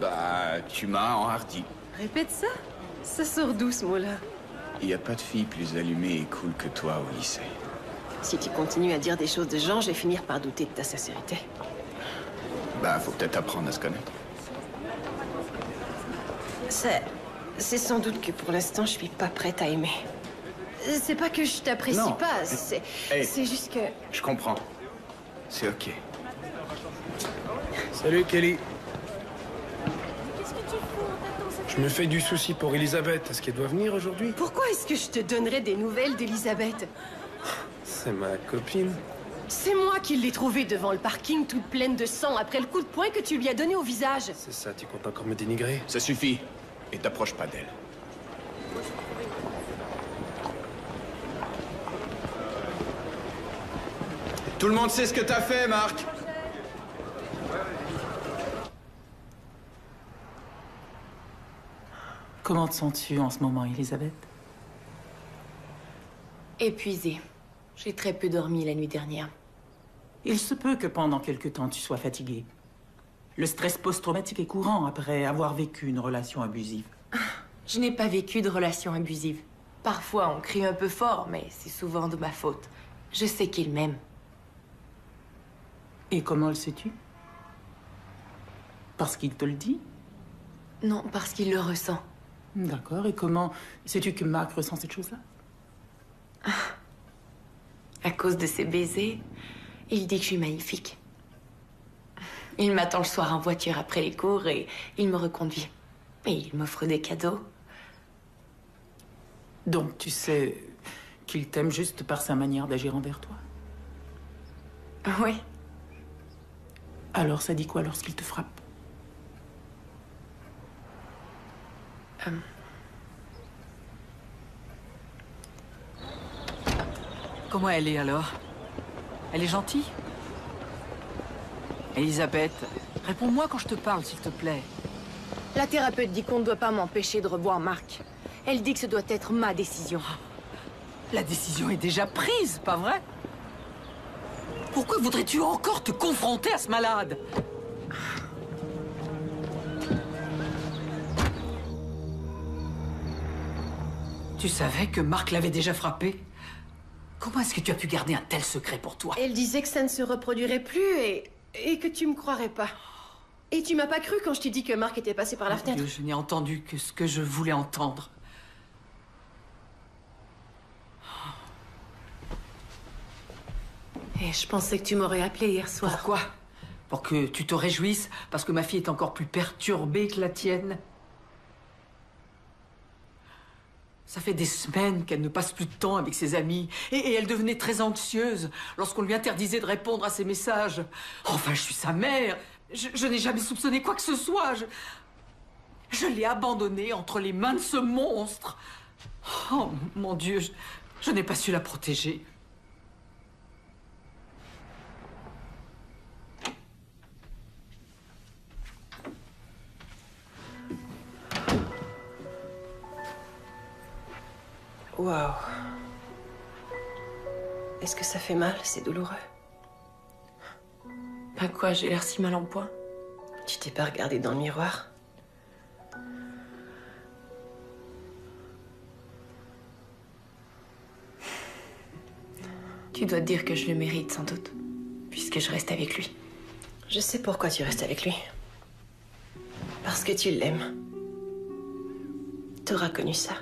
Bah, tu m'as enhardi. Répète ça. Ça sort d'où ce mot-là? Il n'y a pas de fille plus allumée et cool que toi au lycée. Si tu continues à dire des choses de genre, je vais finir par douter de ta sincérité. Bah, faut peut-être apprendre à se connaître. C'est. C'est sans doute que pour l'instant, je suis pas prête à aimer. C'est pas que je t'apprécie pas, c'est. Hey. C'est juste que. Je comprends. C'est ok. Salut Kelly. Qu'est-ce que tu fous On t'attend, ça Je me fais du souci pour Elisabeth. Est-ce qu'elle doit venir aujourd'hui? Pourquoi est-ce que je te donnerais des nouvelles d'Elisabeth? C'est ma copine. C'est moi qui l'ai trouvée devant le parking, toute pleine de sang, après le coup de poing que tu lui as donné au visage. C'est ça, tu comptes encore me dénigrer? Ça suffit. Et t'approche pas d'elle. Tout le monde sait ce que t'as fait, Marc Comment te sens-tu en ce moment, Elisabeth Épuisée. J'ai très peu dormi la nuit dernière. Il se peut que pendant quelque temps tu sois fatiguée. Le stress post-traumatique est courant après avoir vécu une relation abusive. Je n'ai pas vécu de relation abusive. Parfois, on crie un peu fort, mais c'est souvent de ma faute. Je sais qu'il m'aime. Et comment le sais-tu? Parce qu'il te le dit? Non, parce qu'il le ressent. D'accord, et comment sais-tu que Marc ressent cette chose-là? À cause de ses baisers, il dit que je suis magnifique. Il m'attend le soir en voiture après les cours et il me reconduit. Et il m'offre des cadeaux. Donc tu sais qu'il t'aime juste par sa manière d'agir envers toi? Oui. Alors ça dit quoi lorsqu'il te frappe? Euh, Comment elle est alors? Elle est gentille? Elisabeth, réponds-moi quand je te parle, s'il te plaît. La thérapeute dit qu'on ne doit pas m'empêcher de revoir Marc. Elle dit que ce doit être ma décision. La décision est déjà prise, pas vrai? Pourquoi voudrais-tu encore te confronter à ce malade? Tu savais que Marc l'avait déjà frappé? Comment est-ce que tu as pu garder un tel secret pour toi? Elle disait que ça ne se reproduirait plus et, et que tu me croirais pas. Et tu m'as pas cru quand je t'ai dit que Marc était passé par la fenêtre. Dieu, je n'ai entendu que ce que je voulais entendre. Et je pensais que tu m'aurais appelé hier soir. Pourquoi? Pour que tu te réjouisses parce que ma fille est encore plus perturbée que la tienne Ça fait des semaines qu'elle ne passe plus de temps avec ses amis. Et, elle devenait très anxieuse lorsqu'on lui interdisait de répondre à ses messages. Enfin, je suis sa mère. Je, n'ai jamais soupçonné quoi que ce soit. Je, l'ai abandonnée entre les mains de ce monstre. Oh, mon Dieu, je n'ai pas su la protéger. Waouh. Est-ce que ça fait mal C'est douloureux? Pas quoi, j'ai l'air si mal en point. Tu t'es pas regardé dans le miroir? Tu dois te dire que je le mérite sans doute, puisque je reste avec lui. Je sais pourquoi tu restes avec lui. Parce que tu l'aimes. T'auras connu ça.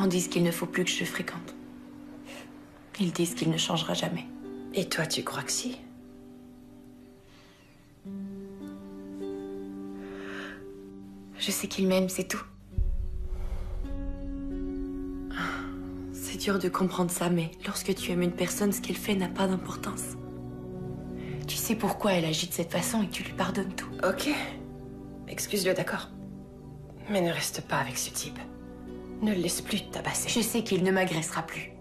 Parents disent qu'il ne faut plus que je le fréquente. Ils disent qu'il ne changera jamais. Et toi, tu crois que si? Je sais qu'il m'aime, c'est tout. C'est dur de comprendre ça, mais lorsque tu aimes une personne, ce qu'elle fait n'a pas d'importance. Tu sais pourquoi elle agit de cette façon et tu lui pardonnes tout. Ok. Excuse-le, d'accord. Mais ne reste pas avec ce type. Ne le laisse plus tabasser. Je sais qu'il ne m'agressera plus.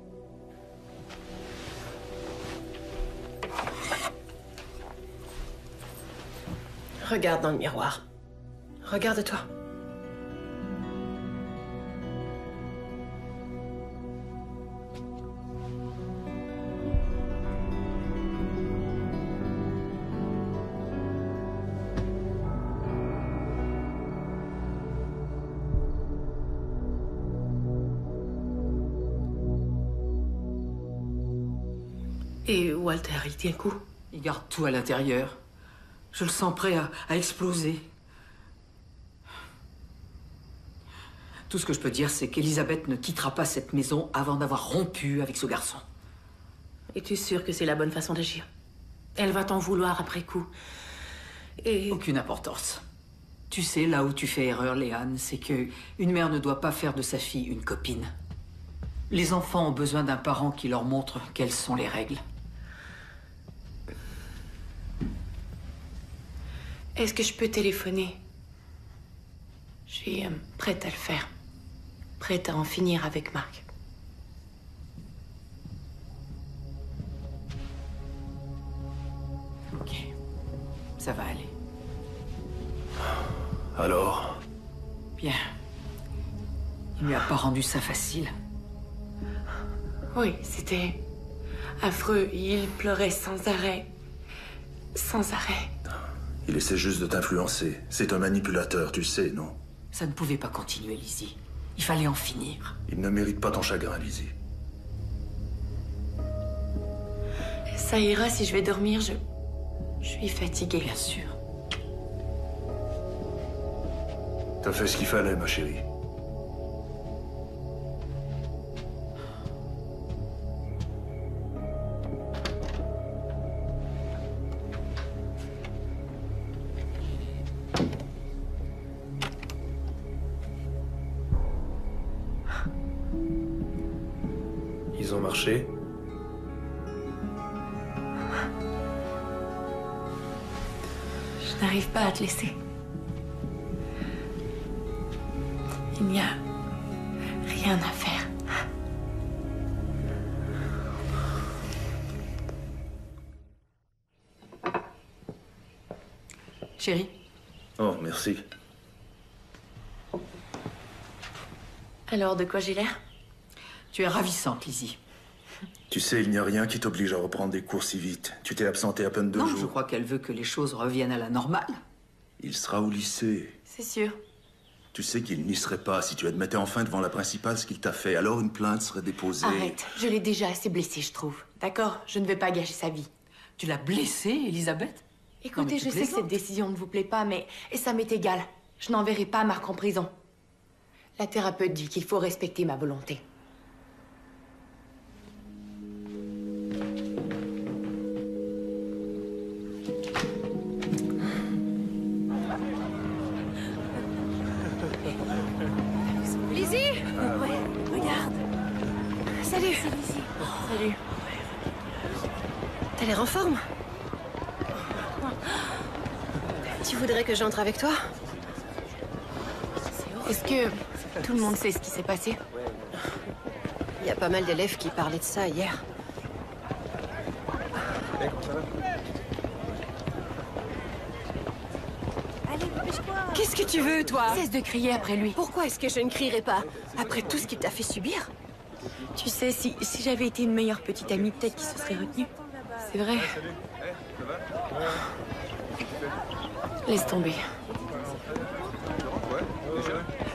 Regarde dans le miroir. Regarde-toi. Il tient coup Il garde tout à l'intérieur. Je le sens prêt à, à exploser. Tout ce que je peux dire, c'est qu'Elisabeth ne quittera pas cette maison avant d'avoir rompu avec ce garçon. Es-tu sûr que c'est la bonne façon d'agir? Elle va t'en vouloir après coup. Et... Aucune importance. Tu sais, là où tu fais erreur, Léane, c'est que une mère ne doit pas faire de sa fille une copine. Les enfants ont besoin d'un parent qui leur montre quelles sont les règles. Est-ce que je peux téléphoner? Je suis euh, prête à le faire. Prête à en finir avec Marc. Ok. Ça va aller. Alors? Bien. Il lui a pas rendu ça facile. Oui, c'était affreux. Il pleurait sans arrêt. Sans arrêt. Il essaie juste de t'influencer. C'est un manipulateur, tu sais, non? Ça ne pouvait pas continuer, Lizzie. Il fallait en finir. Il ne mérite pas ton chagrin, Lizzie. Ça ira si je vais dormir. Je, je suis fatiguée. Bien sûr. T'as fait ce qu'il fallait, ma chérie. Je n'arrive pas à te laisser. Il n'y a rien à faire. Chérie, Oh, merci. Alors, de quoi j'ai l'air? Tu es ravissante, Lizzie. Tu sais, il n'y a rien qui t'oblige à reprendre des cours si vite. Tu t'es absenté à peine deux non, jours. je crois qu'elle veut que les choses reviennent à la normale. Il sera au lycée. C'est sûr. Tu sais qu'il n'y serait pas si tu admettais enfin devant la principale ce qu'il t'a fait. Alors une plainte serait déposée. Arrête, je l'ai déjà assez blessé, je trouve. D'accord Je ne vais pas gâcher sa vie. Tu l'as blessée, Elisabeth? Écoutez, je sais que cette décision ne vous plaît pas, mais et ça m'est égal. Je n'enverrai pas Marc en prison. La thérapeute dit qu'il faut respecter ma volonté. Forme Tu voudrais que j'entre avec toi? Est-ce que tout le monde sait ce qui s'est passé? Il y a pas mal d'élèves qui parlaient de ça hier. Qu'est-ce que tu veux, toi? Cesse de crier après lui. Pourquoi est-ce que je ne crierai pas Après tout ce qu'il t'a fait subir? Tu sais, si, si j'avais été une meilleure petite amie, peut-être qu'il se serait retenu. C'est vrai. Laisse tomber.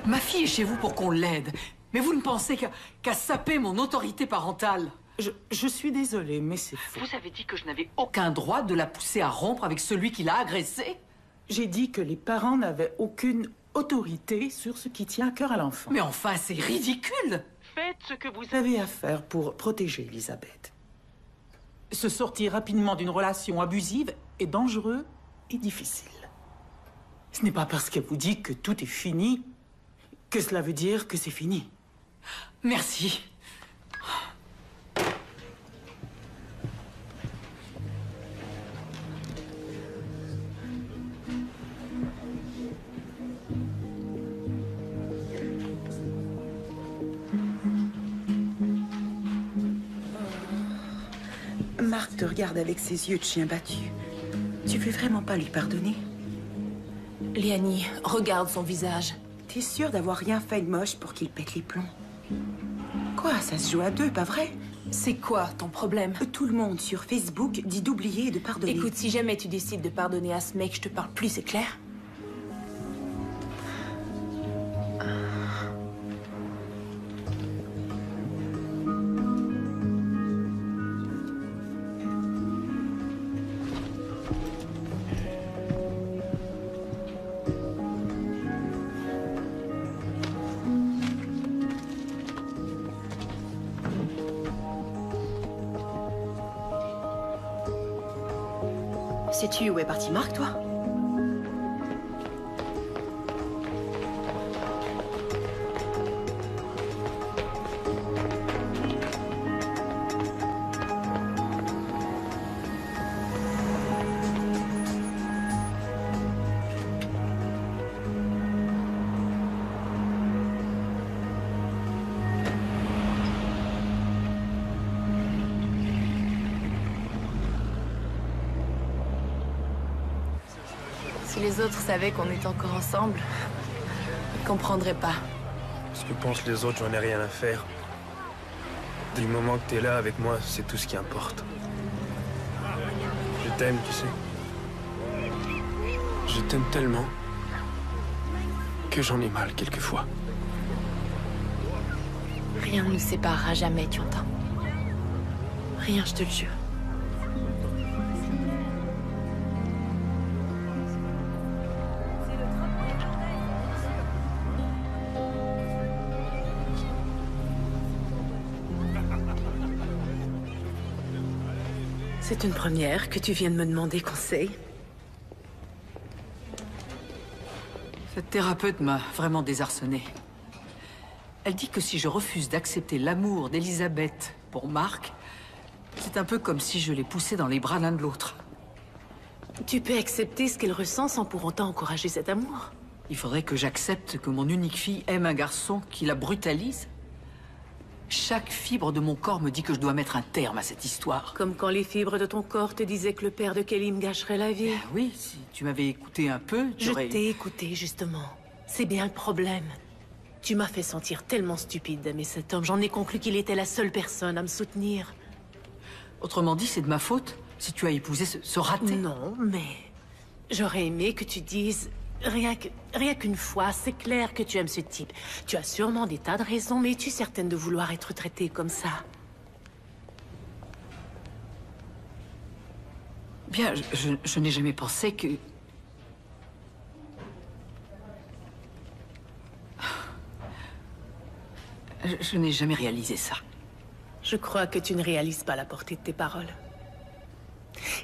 Ma fille est chez vous pour qu'on l'aide. Mais vous ne pensez qu'à saper mon autorité parentale. Je, je suis désolée, mais c'est faux. Vous avez dit que je n'avais aucun droit de la pousser à rompre avec celui qui l'a agressée J'ai dit que les parents n'avaient aucune autorité sur ce qui tient à cœur à l'enfant. Mais enfin, c'est ridicule Faites ce que vous avez à faire pour protéger Elisabeth. Se sortir rapidement d'une relation abusive est dangereux et difficile. Ce n'est pas parce qu'elle vous dit que tout est fini que cela veut dire que c'est fini. Merci. Marc te regarde avec ses yeux de chien battu. Tu veux vraiment pas lui pardonner? Léanie, regarde son visage. T'es sûre d'avoir rien fait de moche pour qu'il pète les plombs? Quoi, ça se joue à deux, pas vrai? C'est quoi ton problème? Tout le monde sur Facebook dit d'oublier et de pardonner. Écoute, si jamais tu décides de pardonner à ce mec, je te parle plus, c'est clair? Savaient qu'on est encore ensemble, ils comprendraient pas. Ce que pensent les autres, j'en ai rien à faire. Du moment que t'es là avec moi, c'est tout ce qui importe. Je t'aime, tu sais. Je t'aime tellement que j'en ai mal quelquefois. Rien ne nous séparera jamais, tu entends Rien, je te le jure. C'est une première que tu viens de me demander conseil. Cette thérapeute m'a vraiment désarçonné. Elle dit que si je refuse d'accepter l'amour d'Elisabeth pour Marc, c'est un peu comme si je les poussais dans les bras l'un de l'autre. Tu peux accepter ce qu'elle ressent sans pour autant encourager cet amour. Il faudrait que j'accepte que mon unique fille aime un garçon qui la brutalise Chaque fibre de mon corps me dit que je dois mettre un terme à cette histoire. Comme quand les fibres de ton corps te disaient que le père de Kelly me gâcherait la vie. oui, si tu m'avais écouté un peu, Je j'aurais... t'ai écouté, justement. C'est bien le problème. Tu m'as fait sentir tellement stupide d'aimer cet homme. J'en ai conclu qu'il était la seule personne à me soutenir. Autrement dit, c'est de ma faute si tu as épousé ce, ce raté. Non, mais j'aurais aimé que tu dises rien que rien qu'une fois. C'est clair que tu aimes ce type. Tu as sûrement des tas de raisons, mais es-tu certaine de vouloir être traitée comme ça? Bien, je, je- je n'ai jamais pensé que... Je, je n'ai jamais réalisé ça. Je crois que tu ne réalises pas la portée de tes paroles.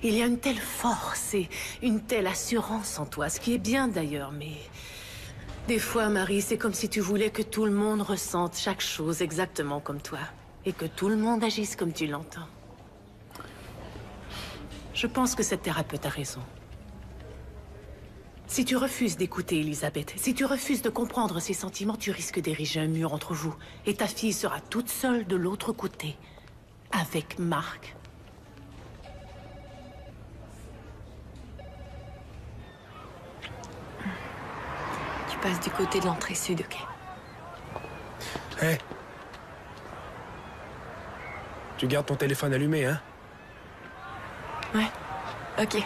Il y a une telle force et une telle assurance en toi, ce qui est bien d'ailleurs, mais... Des fois, Marie, c'est comme si tu voulais que tout le monde ressente chaque chose exactement comme toi. Et que tout le monde agisse comme tu l'entends. Je pense que cette thérapeute a raison. Si tu refuses d'écouter Elisabeth, si tu refuses de comprendre ses sentiments, tu risques d'ériger un mur entre vous. Et ta fille sera toute seule de l'autre côté. Avec Marc. Tu passes du côté de l'entrée sud, ok. Hé Tu gardes ton téléphone allumé, hein? Ouais. Ok.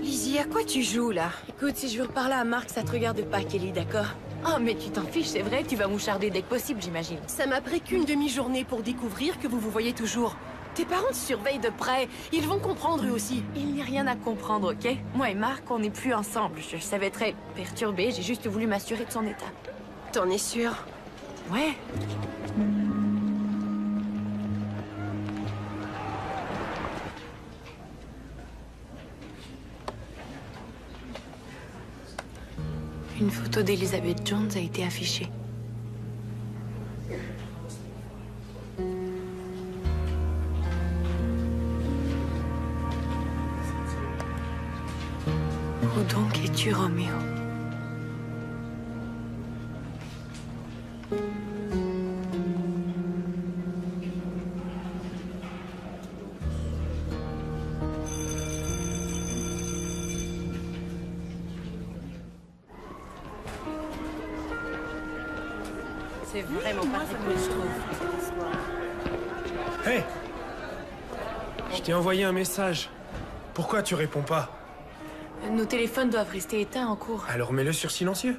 Lizzie, à quoi tu joues là? Écoute, si je veux reparler à Marc, ça te regarde pas, Kelly, d'accord? Oh, mais tu t'en fiches, c'est vrai, tu vas moucharder dès que possible, j'imagine. Ça m'a pris qu'une demi-journée pour découvrir que vous vous voyez toujours. Tes parents te surveillent de près. Ils vont comprendre eux aussi. Il n'y a rien à comprendre, ok? Moi et Marc, on n'est plus ensemble. Je, je savais très perturbée, j'ai juste voulu m'assurer de son état. T'en es sûr? Ouais. Une photo d'Elizabeth Jones a été affichée. Où donc es-tu, Roméo? Très cool, je. Hé t'ai envoyé un message. Pourquoi tu réponds pas? Nos téléphones doivent rester éteints en cours. Alors mets-le sur silencieux.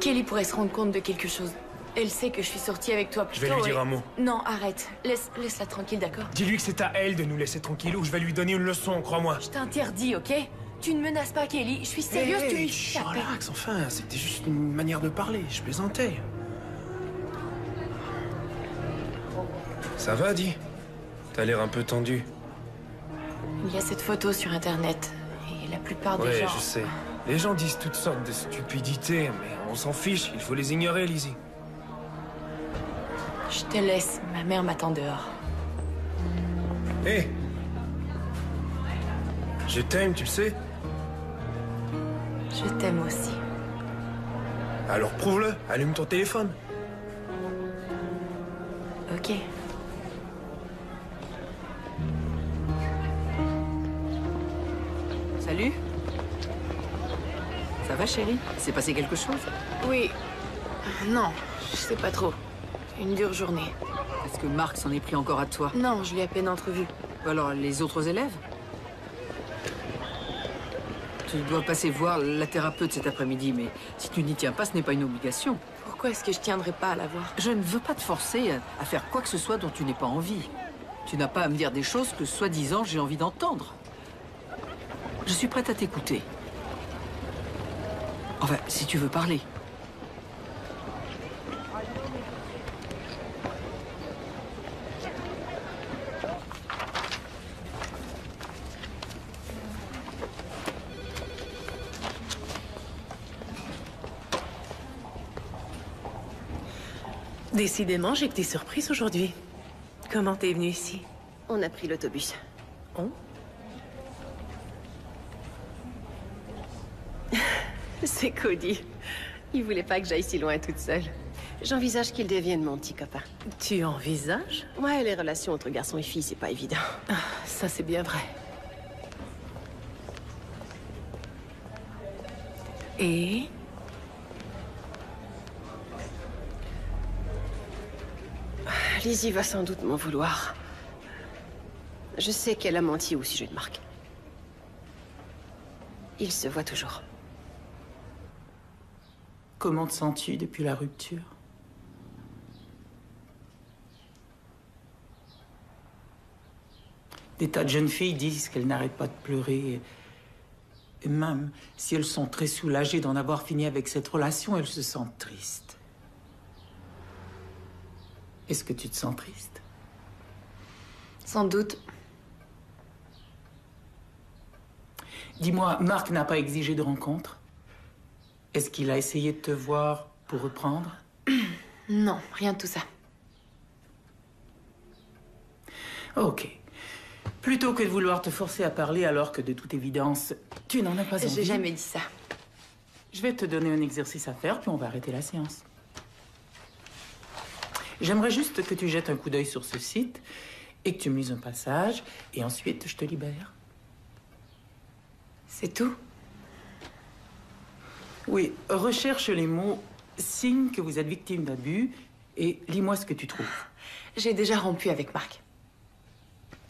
Kelly pourrait se rendre compte de quelque chose. Elle sait que je suis sortie avec toi plus Je vais tôt lui dire et- un mot. Non, arrête. Laisse, laisse-la tranquille, d'accord? Dis-lui que c'est à elle de nous laisser tranquilles ou je vais lui donner une leçon, crois-moi. Je t'interdis, ok? Tu ne menaces pas Kelly. Je suis sérieuse, Hey, tu tapes. relax, enfin, c'était juste une manière de parler, je plaisantais. Ça va, dis? T'as l'air un peu tendu. Il y a cette photo sur Internet. Et la plupart des Ouais, gens... je sais. Les gens disent toutes sortes de stupidités, mais on s'en fiche, il faut les ignorer, Lizzie. Je te laisse. Ma mère m'attend dehors. Hé Je t'aime, tu le sais? Je t'aime aussi. Alors prouve-le, allume ton téléphone. Ok. Va, chérie? C'est passé quelque chose? Oui. Non, je sais pas trop. Une dure journée. Est-ce que Marc s'en est pris encore à toi? Non, je l'ai à peine entrevu. Ou alors les autres élèves? Tu dois passer voir la thérapeute cet après-midi, mais si tu n'y tiens pas, ce n'est pas une obligation. Pourquoi est-ce que je tiendrais pas à la voir? Je ne veux pas te forcer à- à faire quoi que ce soit dont tu n'es pas envie. Tu n'as pas à me dire des choses que, soi-disant, j'ai envie d'entendre. Je suis prête à t'écouter. Enfin, si tu veux parler. Décidément, j'ai que des surprises aujourd'hui. Comment t'es venue ici? On a pris l'autobus. Oh (laughs) C'est Cody. Il voulait pas que j'aille si loin toute seule. J'envisage qu'il devienne mon petit copain. Tu envisages? Ouais, les relations entre garçons et filles, c'est pas évident. Ah, ça c'est bien vrai. Et? Lizzie va sans doute m'en vouloir. Je sais qu'elle a menti au sujet de Marc. Il se voit toujours. Comment te sens-tu depuis la rupture? Des tas de jeunes filles disent qu'elles n'arrêtent pas de pleurer. Et même si elles sont très soulagées d'en avoir fini avec cette relation, elles se sentent tristes. Est-ce que tu te sens triste? Sans doute. Dis-moi, Marc n'a pas exigé de rencontre? Est-ce qu'il a essayé de te voir pour reprendre? (clears throat) Non, rien de tout ça. Ok. Plutôt que de vouloir te forcer à parler alors que de toute évidence, tu n'en as pas envie. J'ai jamais dit ça. Je vais te donner un exercice à faire, puis on va arrêter la séance. J'aimerais juste que tu jettes un coup d'œil sur ce site et que tu me lises un passage, et ensuite je te libère. C'est tout Oui, recherche les mots signe que vous êtes victime d'abus et lis-moi ce que tu trouves. J'ai déjà rompu avec Marc.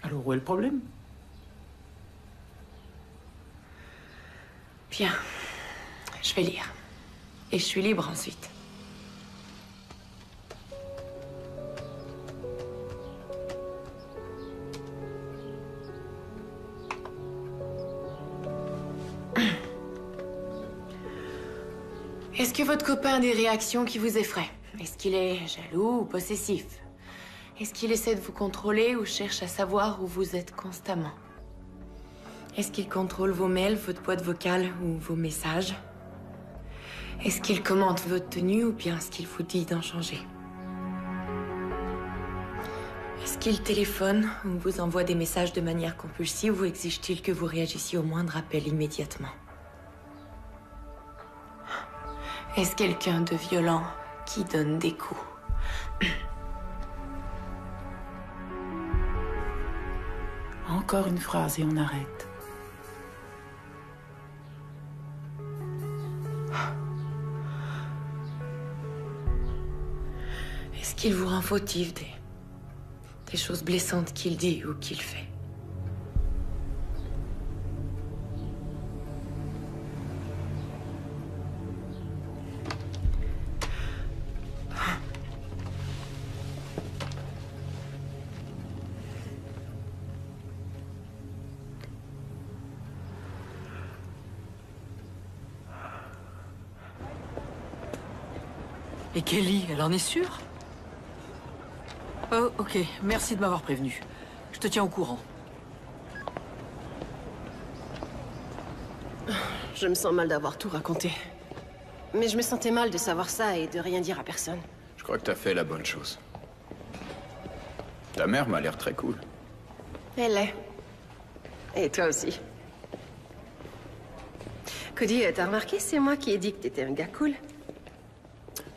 Alors où est le problème? Bien. Je vais lire. Et je suis libre ensuite. Que votre copain a des réactions qui vous effraient. Est-ce qu'il est jaloux ou possessif? Est-ce qu'il essaie de vous contrôler ou cherche à savoir où vous êtes constamment? Est-ce qu'il contrôle vos mails, votre boîte vocale ou vos messages? Est-ce qu'il commente votre tenue ou bien est-ce qu'il vous dit d'en changer? Est-ce qu'il téléphone ou vous envoie des messages de manière compulsive ou exige-t-il que vous réagissiez au moindre appel immédiatement? Est-ce quelqu'un de violent qui donne des coups? (clears throat) Encore une phrase et on arrête. Est-ce qu'il vous rend fautif des... des choses blessantes qu'il dit ou qu'il fait? Kelly, elle en est sûre? Oh, ok. Merci de m'avoir prévenu. Je te tiens au courant. Je me sens mal d'avoir tout raconté. Mais je me sentais mal de savoir ça et de rien dire à personne. Je crois que t'as fait la bonne chose. Ta mère m'a l'air très cool. Elle est. Et toi aussi. Cody, t'as remarqué, c'est moi qui ai dit que t'étais un gars cool?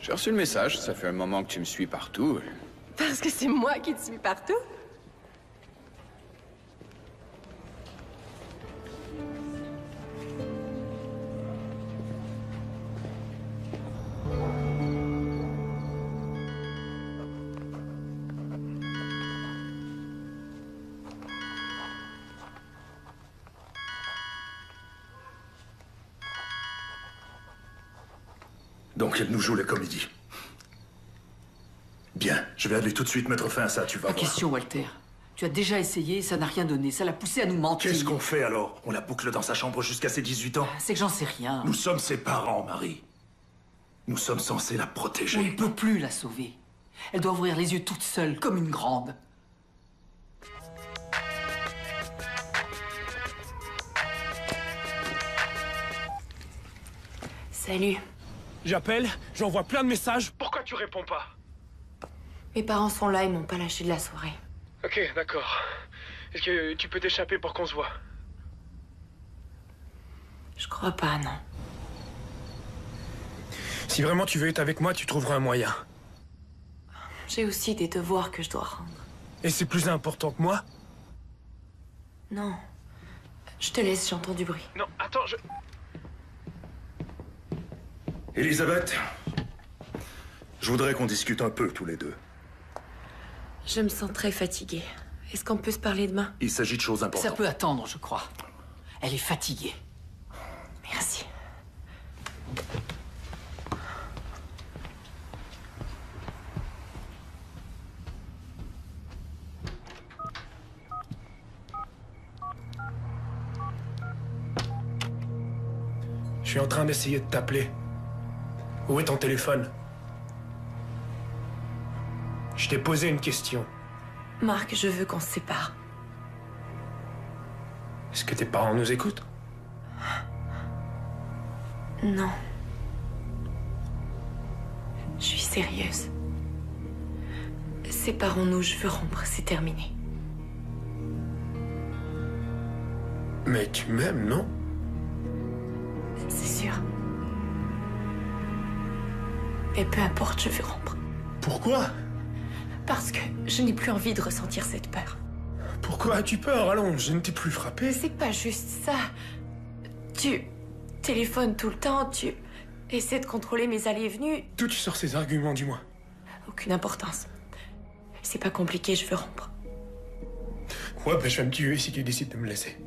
J'ai reçu le message, ça fait un moment que tu me suis partout. Parce que c'est moi qui te suis partout? Joue la comédie. Bien, je vais aller tout de suite mettre fin à ça, tu vas Pas voir. question, Walter. Tu as déjà essayé, ça n'a rien donné. Ça l'a poussé à nous mentir. Qu'est-ce qu'on fait alors? On la boucle dans sa chambre jusqu'à ses 18 ans? C'est que j'en sais rien. Nous sommes ses parents, Marie. Nous sommes censés la On ne protéger. peut plus la sauver. Elle doit ouvrir les yeux toute seule, comme une grande. Salut. J'appelle, j'envoie plein de messages. Pourquoi tu réponds pas? Mes parents sont là, ils m'ont pas lâché de la soirée. Ok, d'accord. Est-ce que tu peux t'échapper pour qu'on se voit? Je crois pas, non. Si vraiment tu veux être avec moi, tu trouveras un moyen. J'ai aussi des devoirs que je dois rendre. Et c'est plus important que moi? Non. Je te laisse, j'entends du bruit. Non, attends, je... Elisabeth, je voudrais qu'on discute un peu tous les deux. Je me sens très fatiguée. Est-ce qu'on peut se parler demain? Il s'agit de choses importantes. Ça peut attendre, je crois. Elle est fatiguée. Merci. Je suis en train d'essayer de t'appeler. Où est ton téléphone? Je t'ai posé une question. Marc, je veux qu'on se sépare. Est-ce que tes parents nous écoutent? Non. Je suis sérieuse. Séparons-nous, je veux rompre, c'est terminé. Mais tu m'aimes, non? C'est sûr. Et peu importe, je veux rompre. Pourquoi? Parce que je n'ai plus envie de ressentir cette peur. Pourquoi as-tu peur? Allons, je ne t'ai plus frappé. C'est pas juste ça. Tu téléphones tout le temps, tu essaies de contrôler mes allées et venues. D'où tu sors ces arguments, dis-moi? Aucune importance. C'est pas compliqué, je veux rompre. Ouais, bah je vais me tuer si tu décides de me laisser.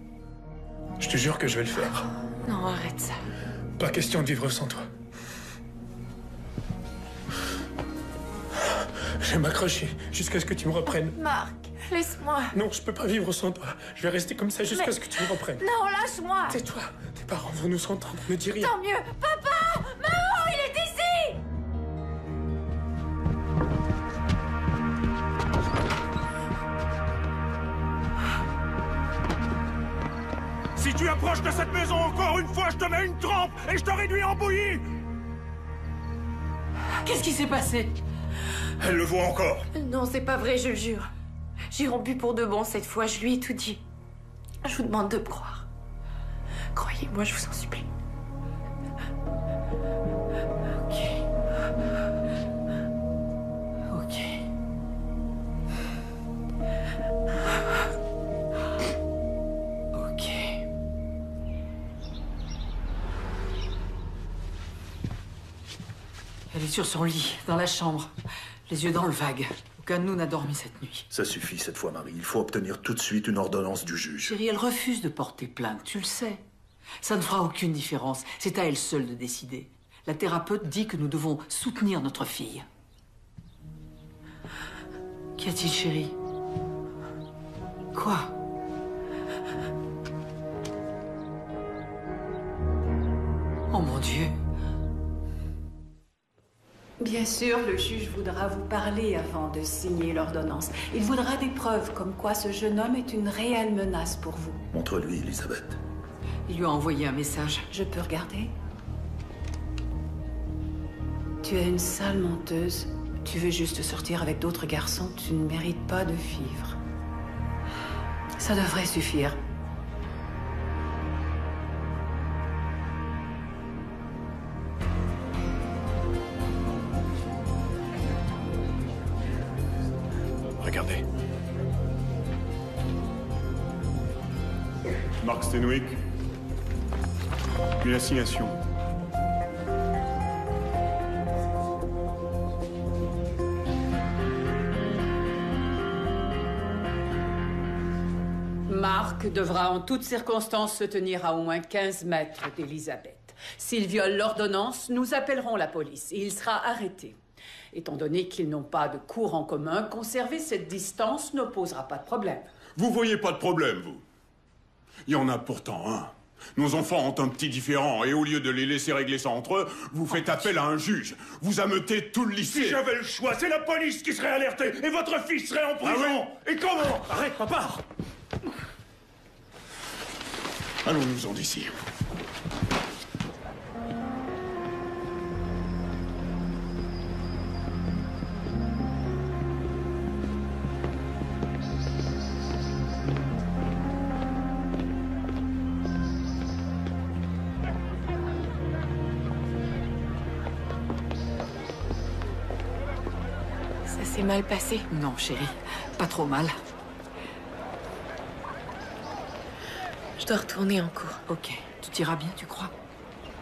Je te jure que je vais le faire. Non, arrête ça. Pas question de vivre sans toi. Vais m'accrocher jusqu'à ce que tu me reprennes. Marc, laisse-moi. Non, je peux pas vivre sans toi. Je vais rester comme ça jusqu'à Mais- ce que tu me reprennes. Non, lâche-moi. Tais-toi. Tes parents vont nous entendre. Ne dis rien. Tant mieux. Papa Maman, il est ici Si tu approches de cette maison encore une fois, je te mets une trempe et je te réduis en bouillie Qu'est-ce qui s'est passé? Elle le voit encore. Non, c'est pas vrai, je le jure. J'ai rompu pour de bon cette fois, je lui ai tout dit. Je vous demande de me croire. Croyez-moi, je vous en supplie. Ok. Ok. Ok. Elle est sur son lit, dans la chambre, les yeux dans le vague. Aucun de nous n'a dormi cette nuit. Ça suffit cette fois, Marie. Il faut obtenir tout de suite une ordonnance du juge. Chérie, elle refuse de porter plainte, tu le sais. Ça ne fera aucune différence. C'est à elle seule de décider. La thérapeute dit que nous devons soutenir notre fille. Qu'y a-t-il, chérie? Quoi? Oh mon Dieu Bien sûr, le juge voudra vous parler avant de signer l'ordonnance. Il voudra des preuves comme quoi ce jeune homme est une réelle menace pour vous. Montre-lui, Elisabeth. Il lui a envoyé un message. Je peux regarder? Tu es une sale menteuse. Tu veux juste sortir avec d'autres garçons. Tu ne mérites pas de vivre. Ça devrait suffire. Marc devra en toutes circonstances se tenir à au moins 15 mètres d'Elisabeth. S'il viole l'ordonnance, nous appellerons la police et il sera arrêté. Étant donné qu'ils n'ont pas de cours en commun, conserver cette distance ne posera pas de problème. Vous voyez pas de problème, vous Il y en a pourtant un. Nos enfants ont un petit différent et au lieu de les laisser régler ça entre eux, vous faites appel à un juge. Vous ameutez tout le lycée. Si j'avais le choix, c'est la police qui serait alertée et votre fils serait en prison Et comment? Arrête, papa Allons-nous-en d'ici. Mal passé Non, chérie, pas trop mal. Je dois retourner en cours. Ok, tout ira bien, tu crois?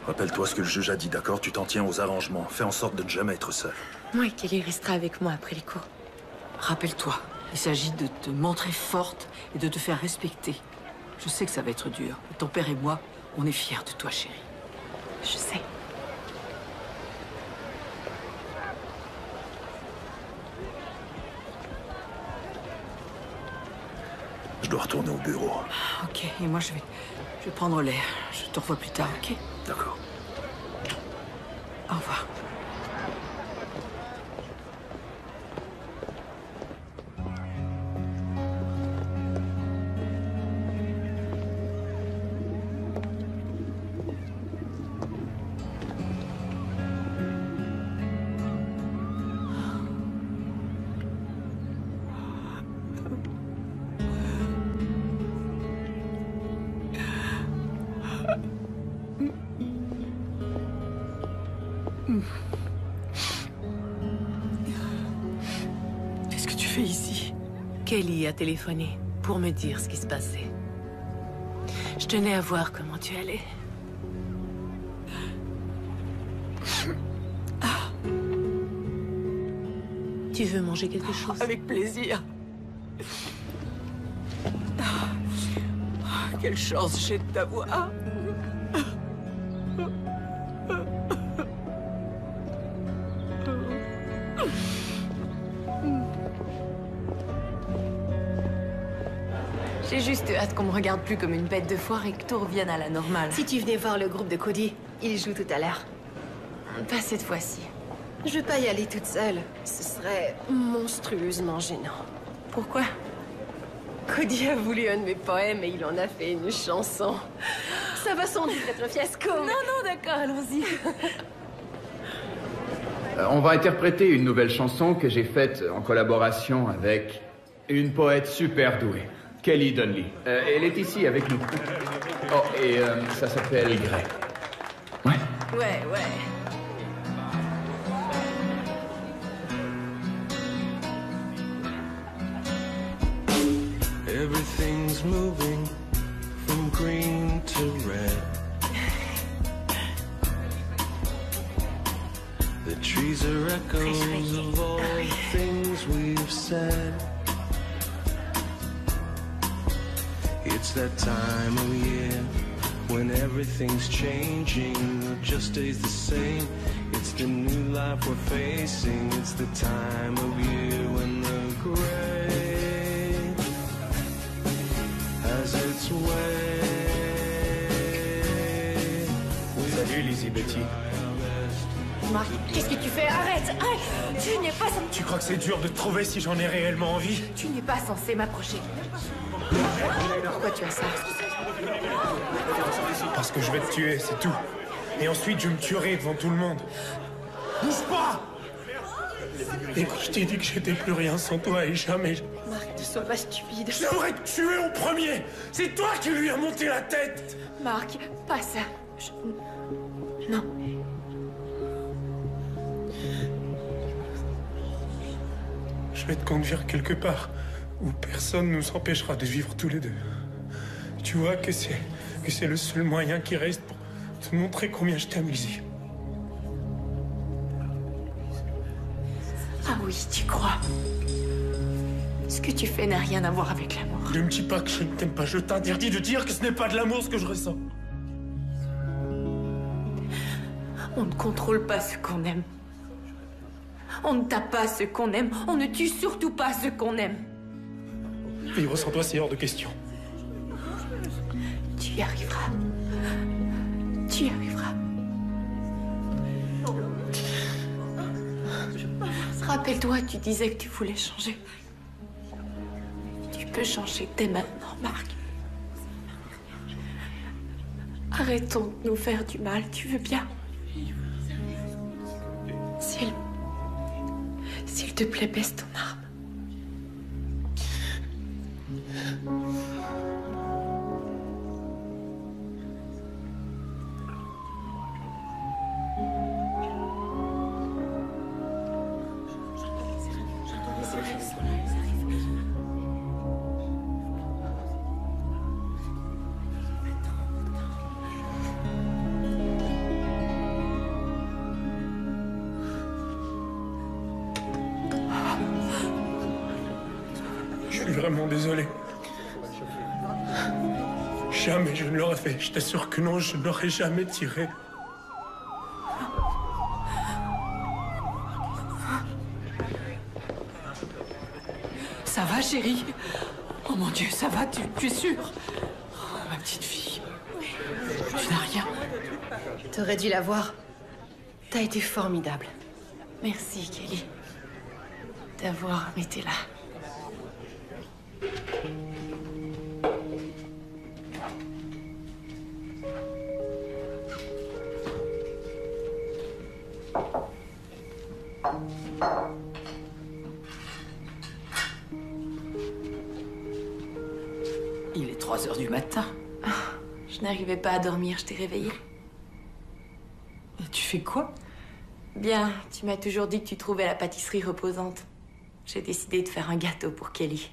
Rappelle-toi ce que le juge a dit, d'accord? Tu t'en tiens aux arrangements. Fais en sorte de ne jamais être seul. Moi, Kelly restera avec moi après les cours. Rappelle-toi, il s'agit de te montrer forte et de te faire respecter. Je sais que ça va être dur. mais Ton père et moi, on est fiers de toi, chérie. Je sais. Je dois retourner au bureau. Ok, et moi je vais, je vais prendre l'air. Je te revois plus tard, ok? D'accord. Au revoir. A téléphoné pour me dire ce qui se passait. Je tenais à voir comment tu allais. Tu veux manger quelque chose? Avec plaisir. Quelle chance j'ai de t'avoir. Hâte qu'on me regarde plus comme une bête de foire et que tout revienne à la normale. Si tu venais voir le groupe de Cody, il joue tout à l'heure. Pas cette fois-ci. Je veux pas y aller toute seule. Ce serait monstrueusement gênant. Pourquoi? Cody a voulu un de mes poèmes et il en a fait une chanson. Ça va sans doute être un fiasco. Non, non, d'accord, allons-y. Euh, on va interpréter une nouvelle chanson que j'ai faite en collaboration avec une poète super douée, Kelly Donnelly. Euh, elle est ici avec nous. Oh, et euh, ça s'appelle Grey. Ouais, ouais. Everything's moving from green to red. The trees are echoes of all the things we've said. It's that time of year when everything's changing, or just stays the same. It's the new life we're facing. It's the time of year when the gray has its way. Salut, Lizzie Betty. Marc, qu'est-ce que tu fais? Arrête Arrête Tu n'es pas censé... Tu crois que c'est dur de te trouver si j'en ai réellement envie? Tu n'es pas censé m'approcher. Pourquoi tu as ça Parce que je vais te tuer, c'est tout. Et ensuite, je me tuerai devant tout le monde. Bouge pas Écoute, je t'ai dit que j'étais plus rien sans toi et jamais... Marc, ne sois pas stupide. J'aimerais te tuer au premier C'est toi qui lui as monté la tête Marc, pas ça. Je- Non. Je vais te conduire quelque part où personne ne nous empêchera de vivre tous les deux. Tu vois que c'est que c'est le seul moyen qui reste pour te montrer combien je t'aime, Lizzie. Ah oui, tu crois. Ce que tu fais n'a rien à voir avec l'amour. Ne me dis pas que je ne t'aime pas. Je t'interdis de dire que ce n'est pas de l'amour ce que je ressens. On ne contrôle pas ce qu'on aime. On ne tape pas ce qu'on aime. On ne tue surtout pas ce qu'on aime. Vivre sans toi, c'est hors de question. Tu y arriveras. Tu y arriveras. Rappelle-toi, tu disais que tu voulais changer. Tu peux changer dès maintenant, Marc. Arrêtons de nous faire du mal, tu veux bien? S'il... Te plaît, baisse ton arme. Je suis vraiment désolé. Jamais je ne l'aurais fait. Je t'assure que non, je n'aurais jamais tiré. Ça va, chérie? Oh mon Dieu, ça va, tu, tu es sûre? Oh, Ma petite fille. Tu n'as rien. T'aurais dû la voir. T'as été formidable. Merci, Kelly. D'avoir été là. Pas à dormir, je t'ai réveillée. Et tu fais quoi? Bien, tu m'as toujours dit que tu trouvais la pâtisserie reposante. J'ai décidé de faire un gâteau pour Kelly.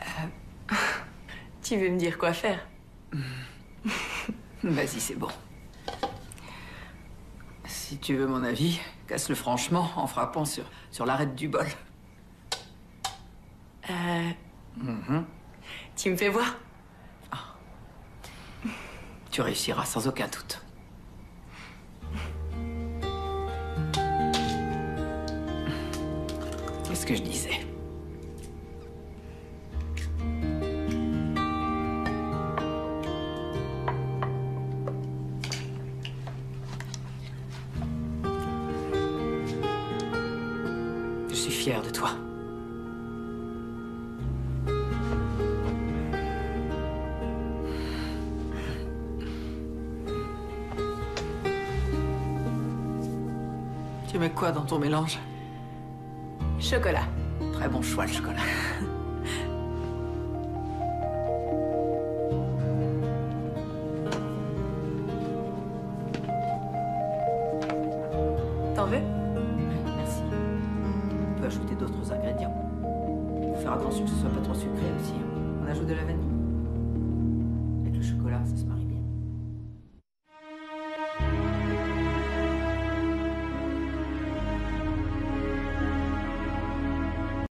Euh, (laughs) tu veux me dire quoi faire? Vas-y, c'est bon. Si tu veux mon avis, casse-le franchement en frappant sur, sur l'arête du bol. Euh, Mhm. tu me fais voir Tu réussiras sans aucun doute. Qu'est-ce que je disais? Ton mélange? Chocolat. Très bon choix, le chocolat. (laughs)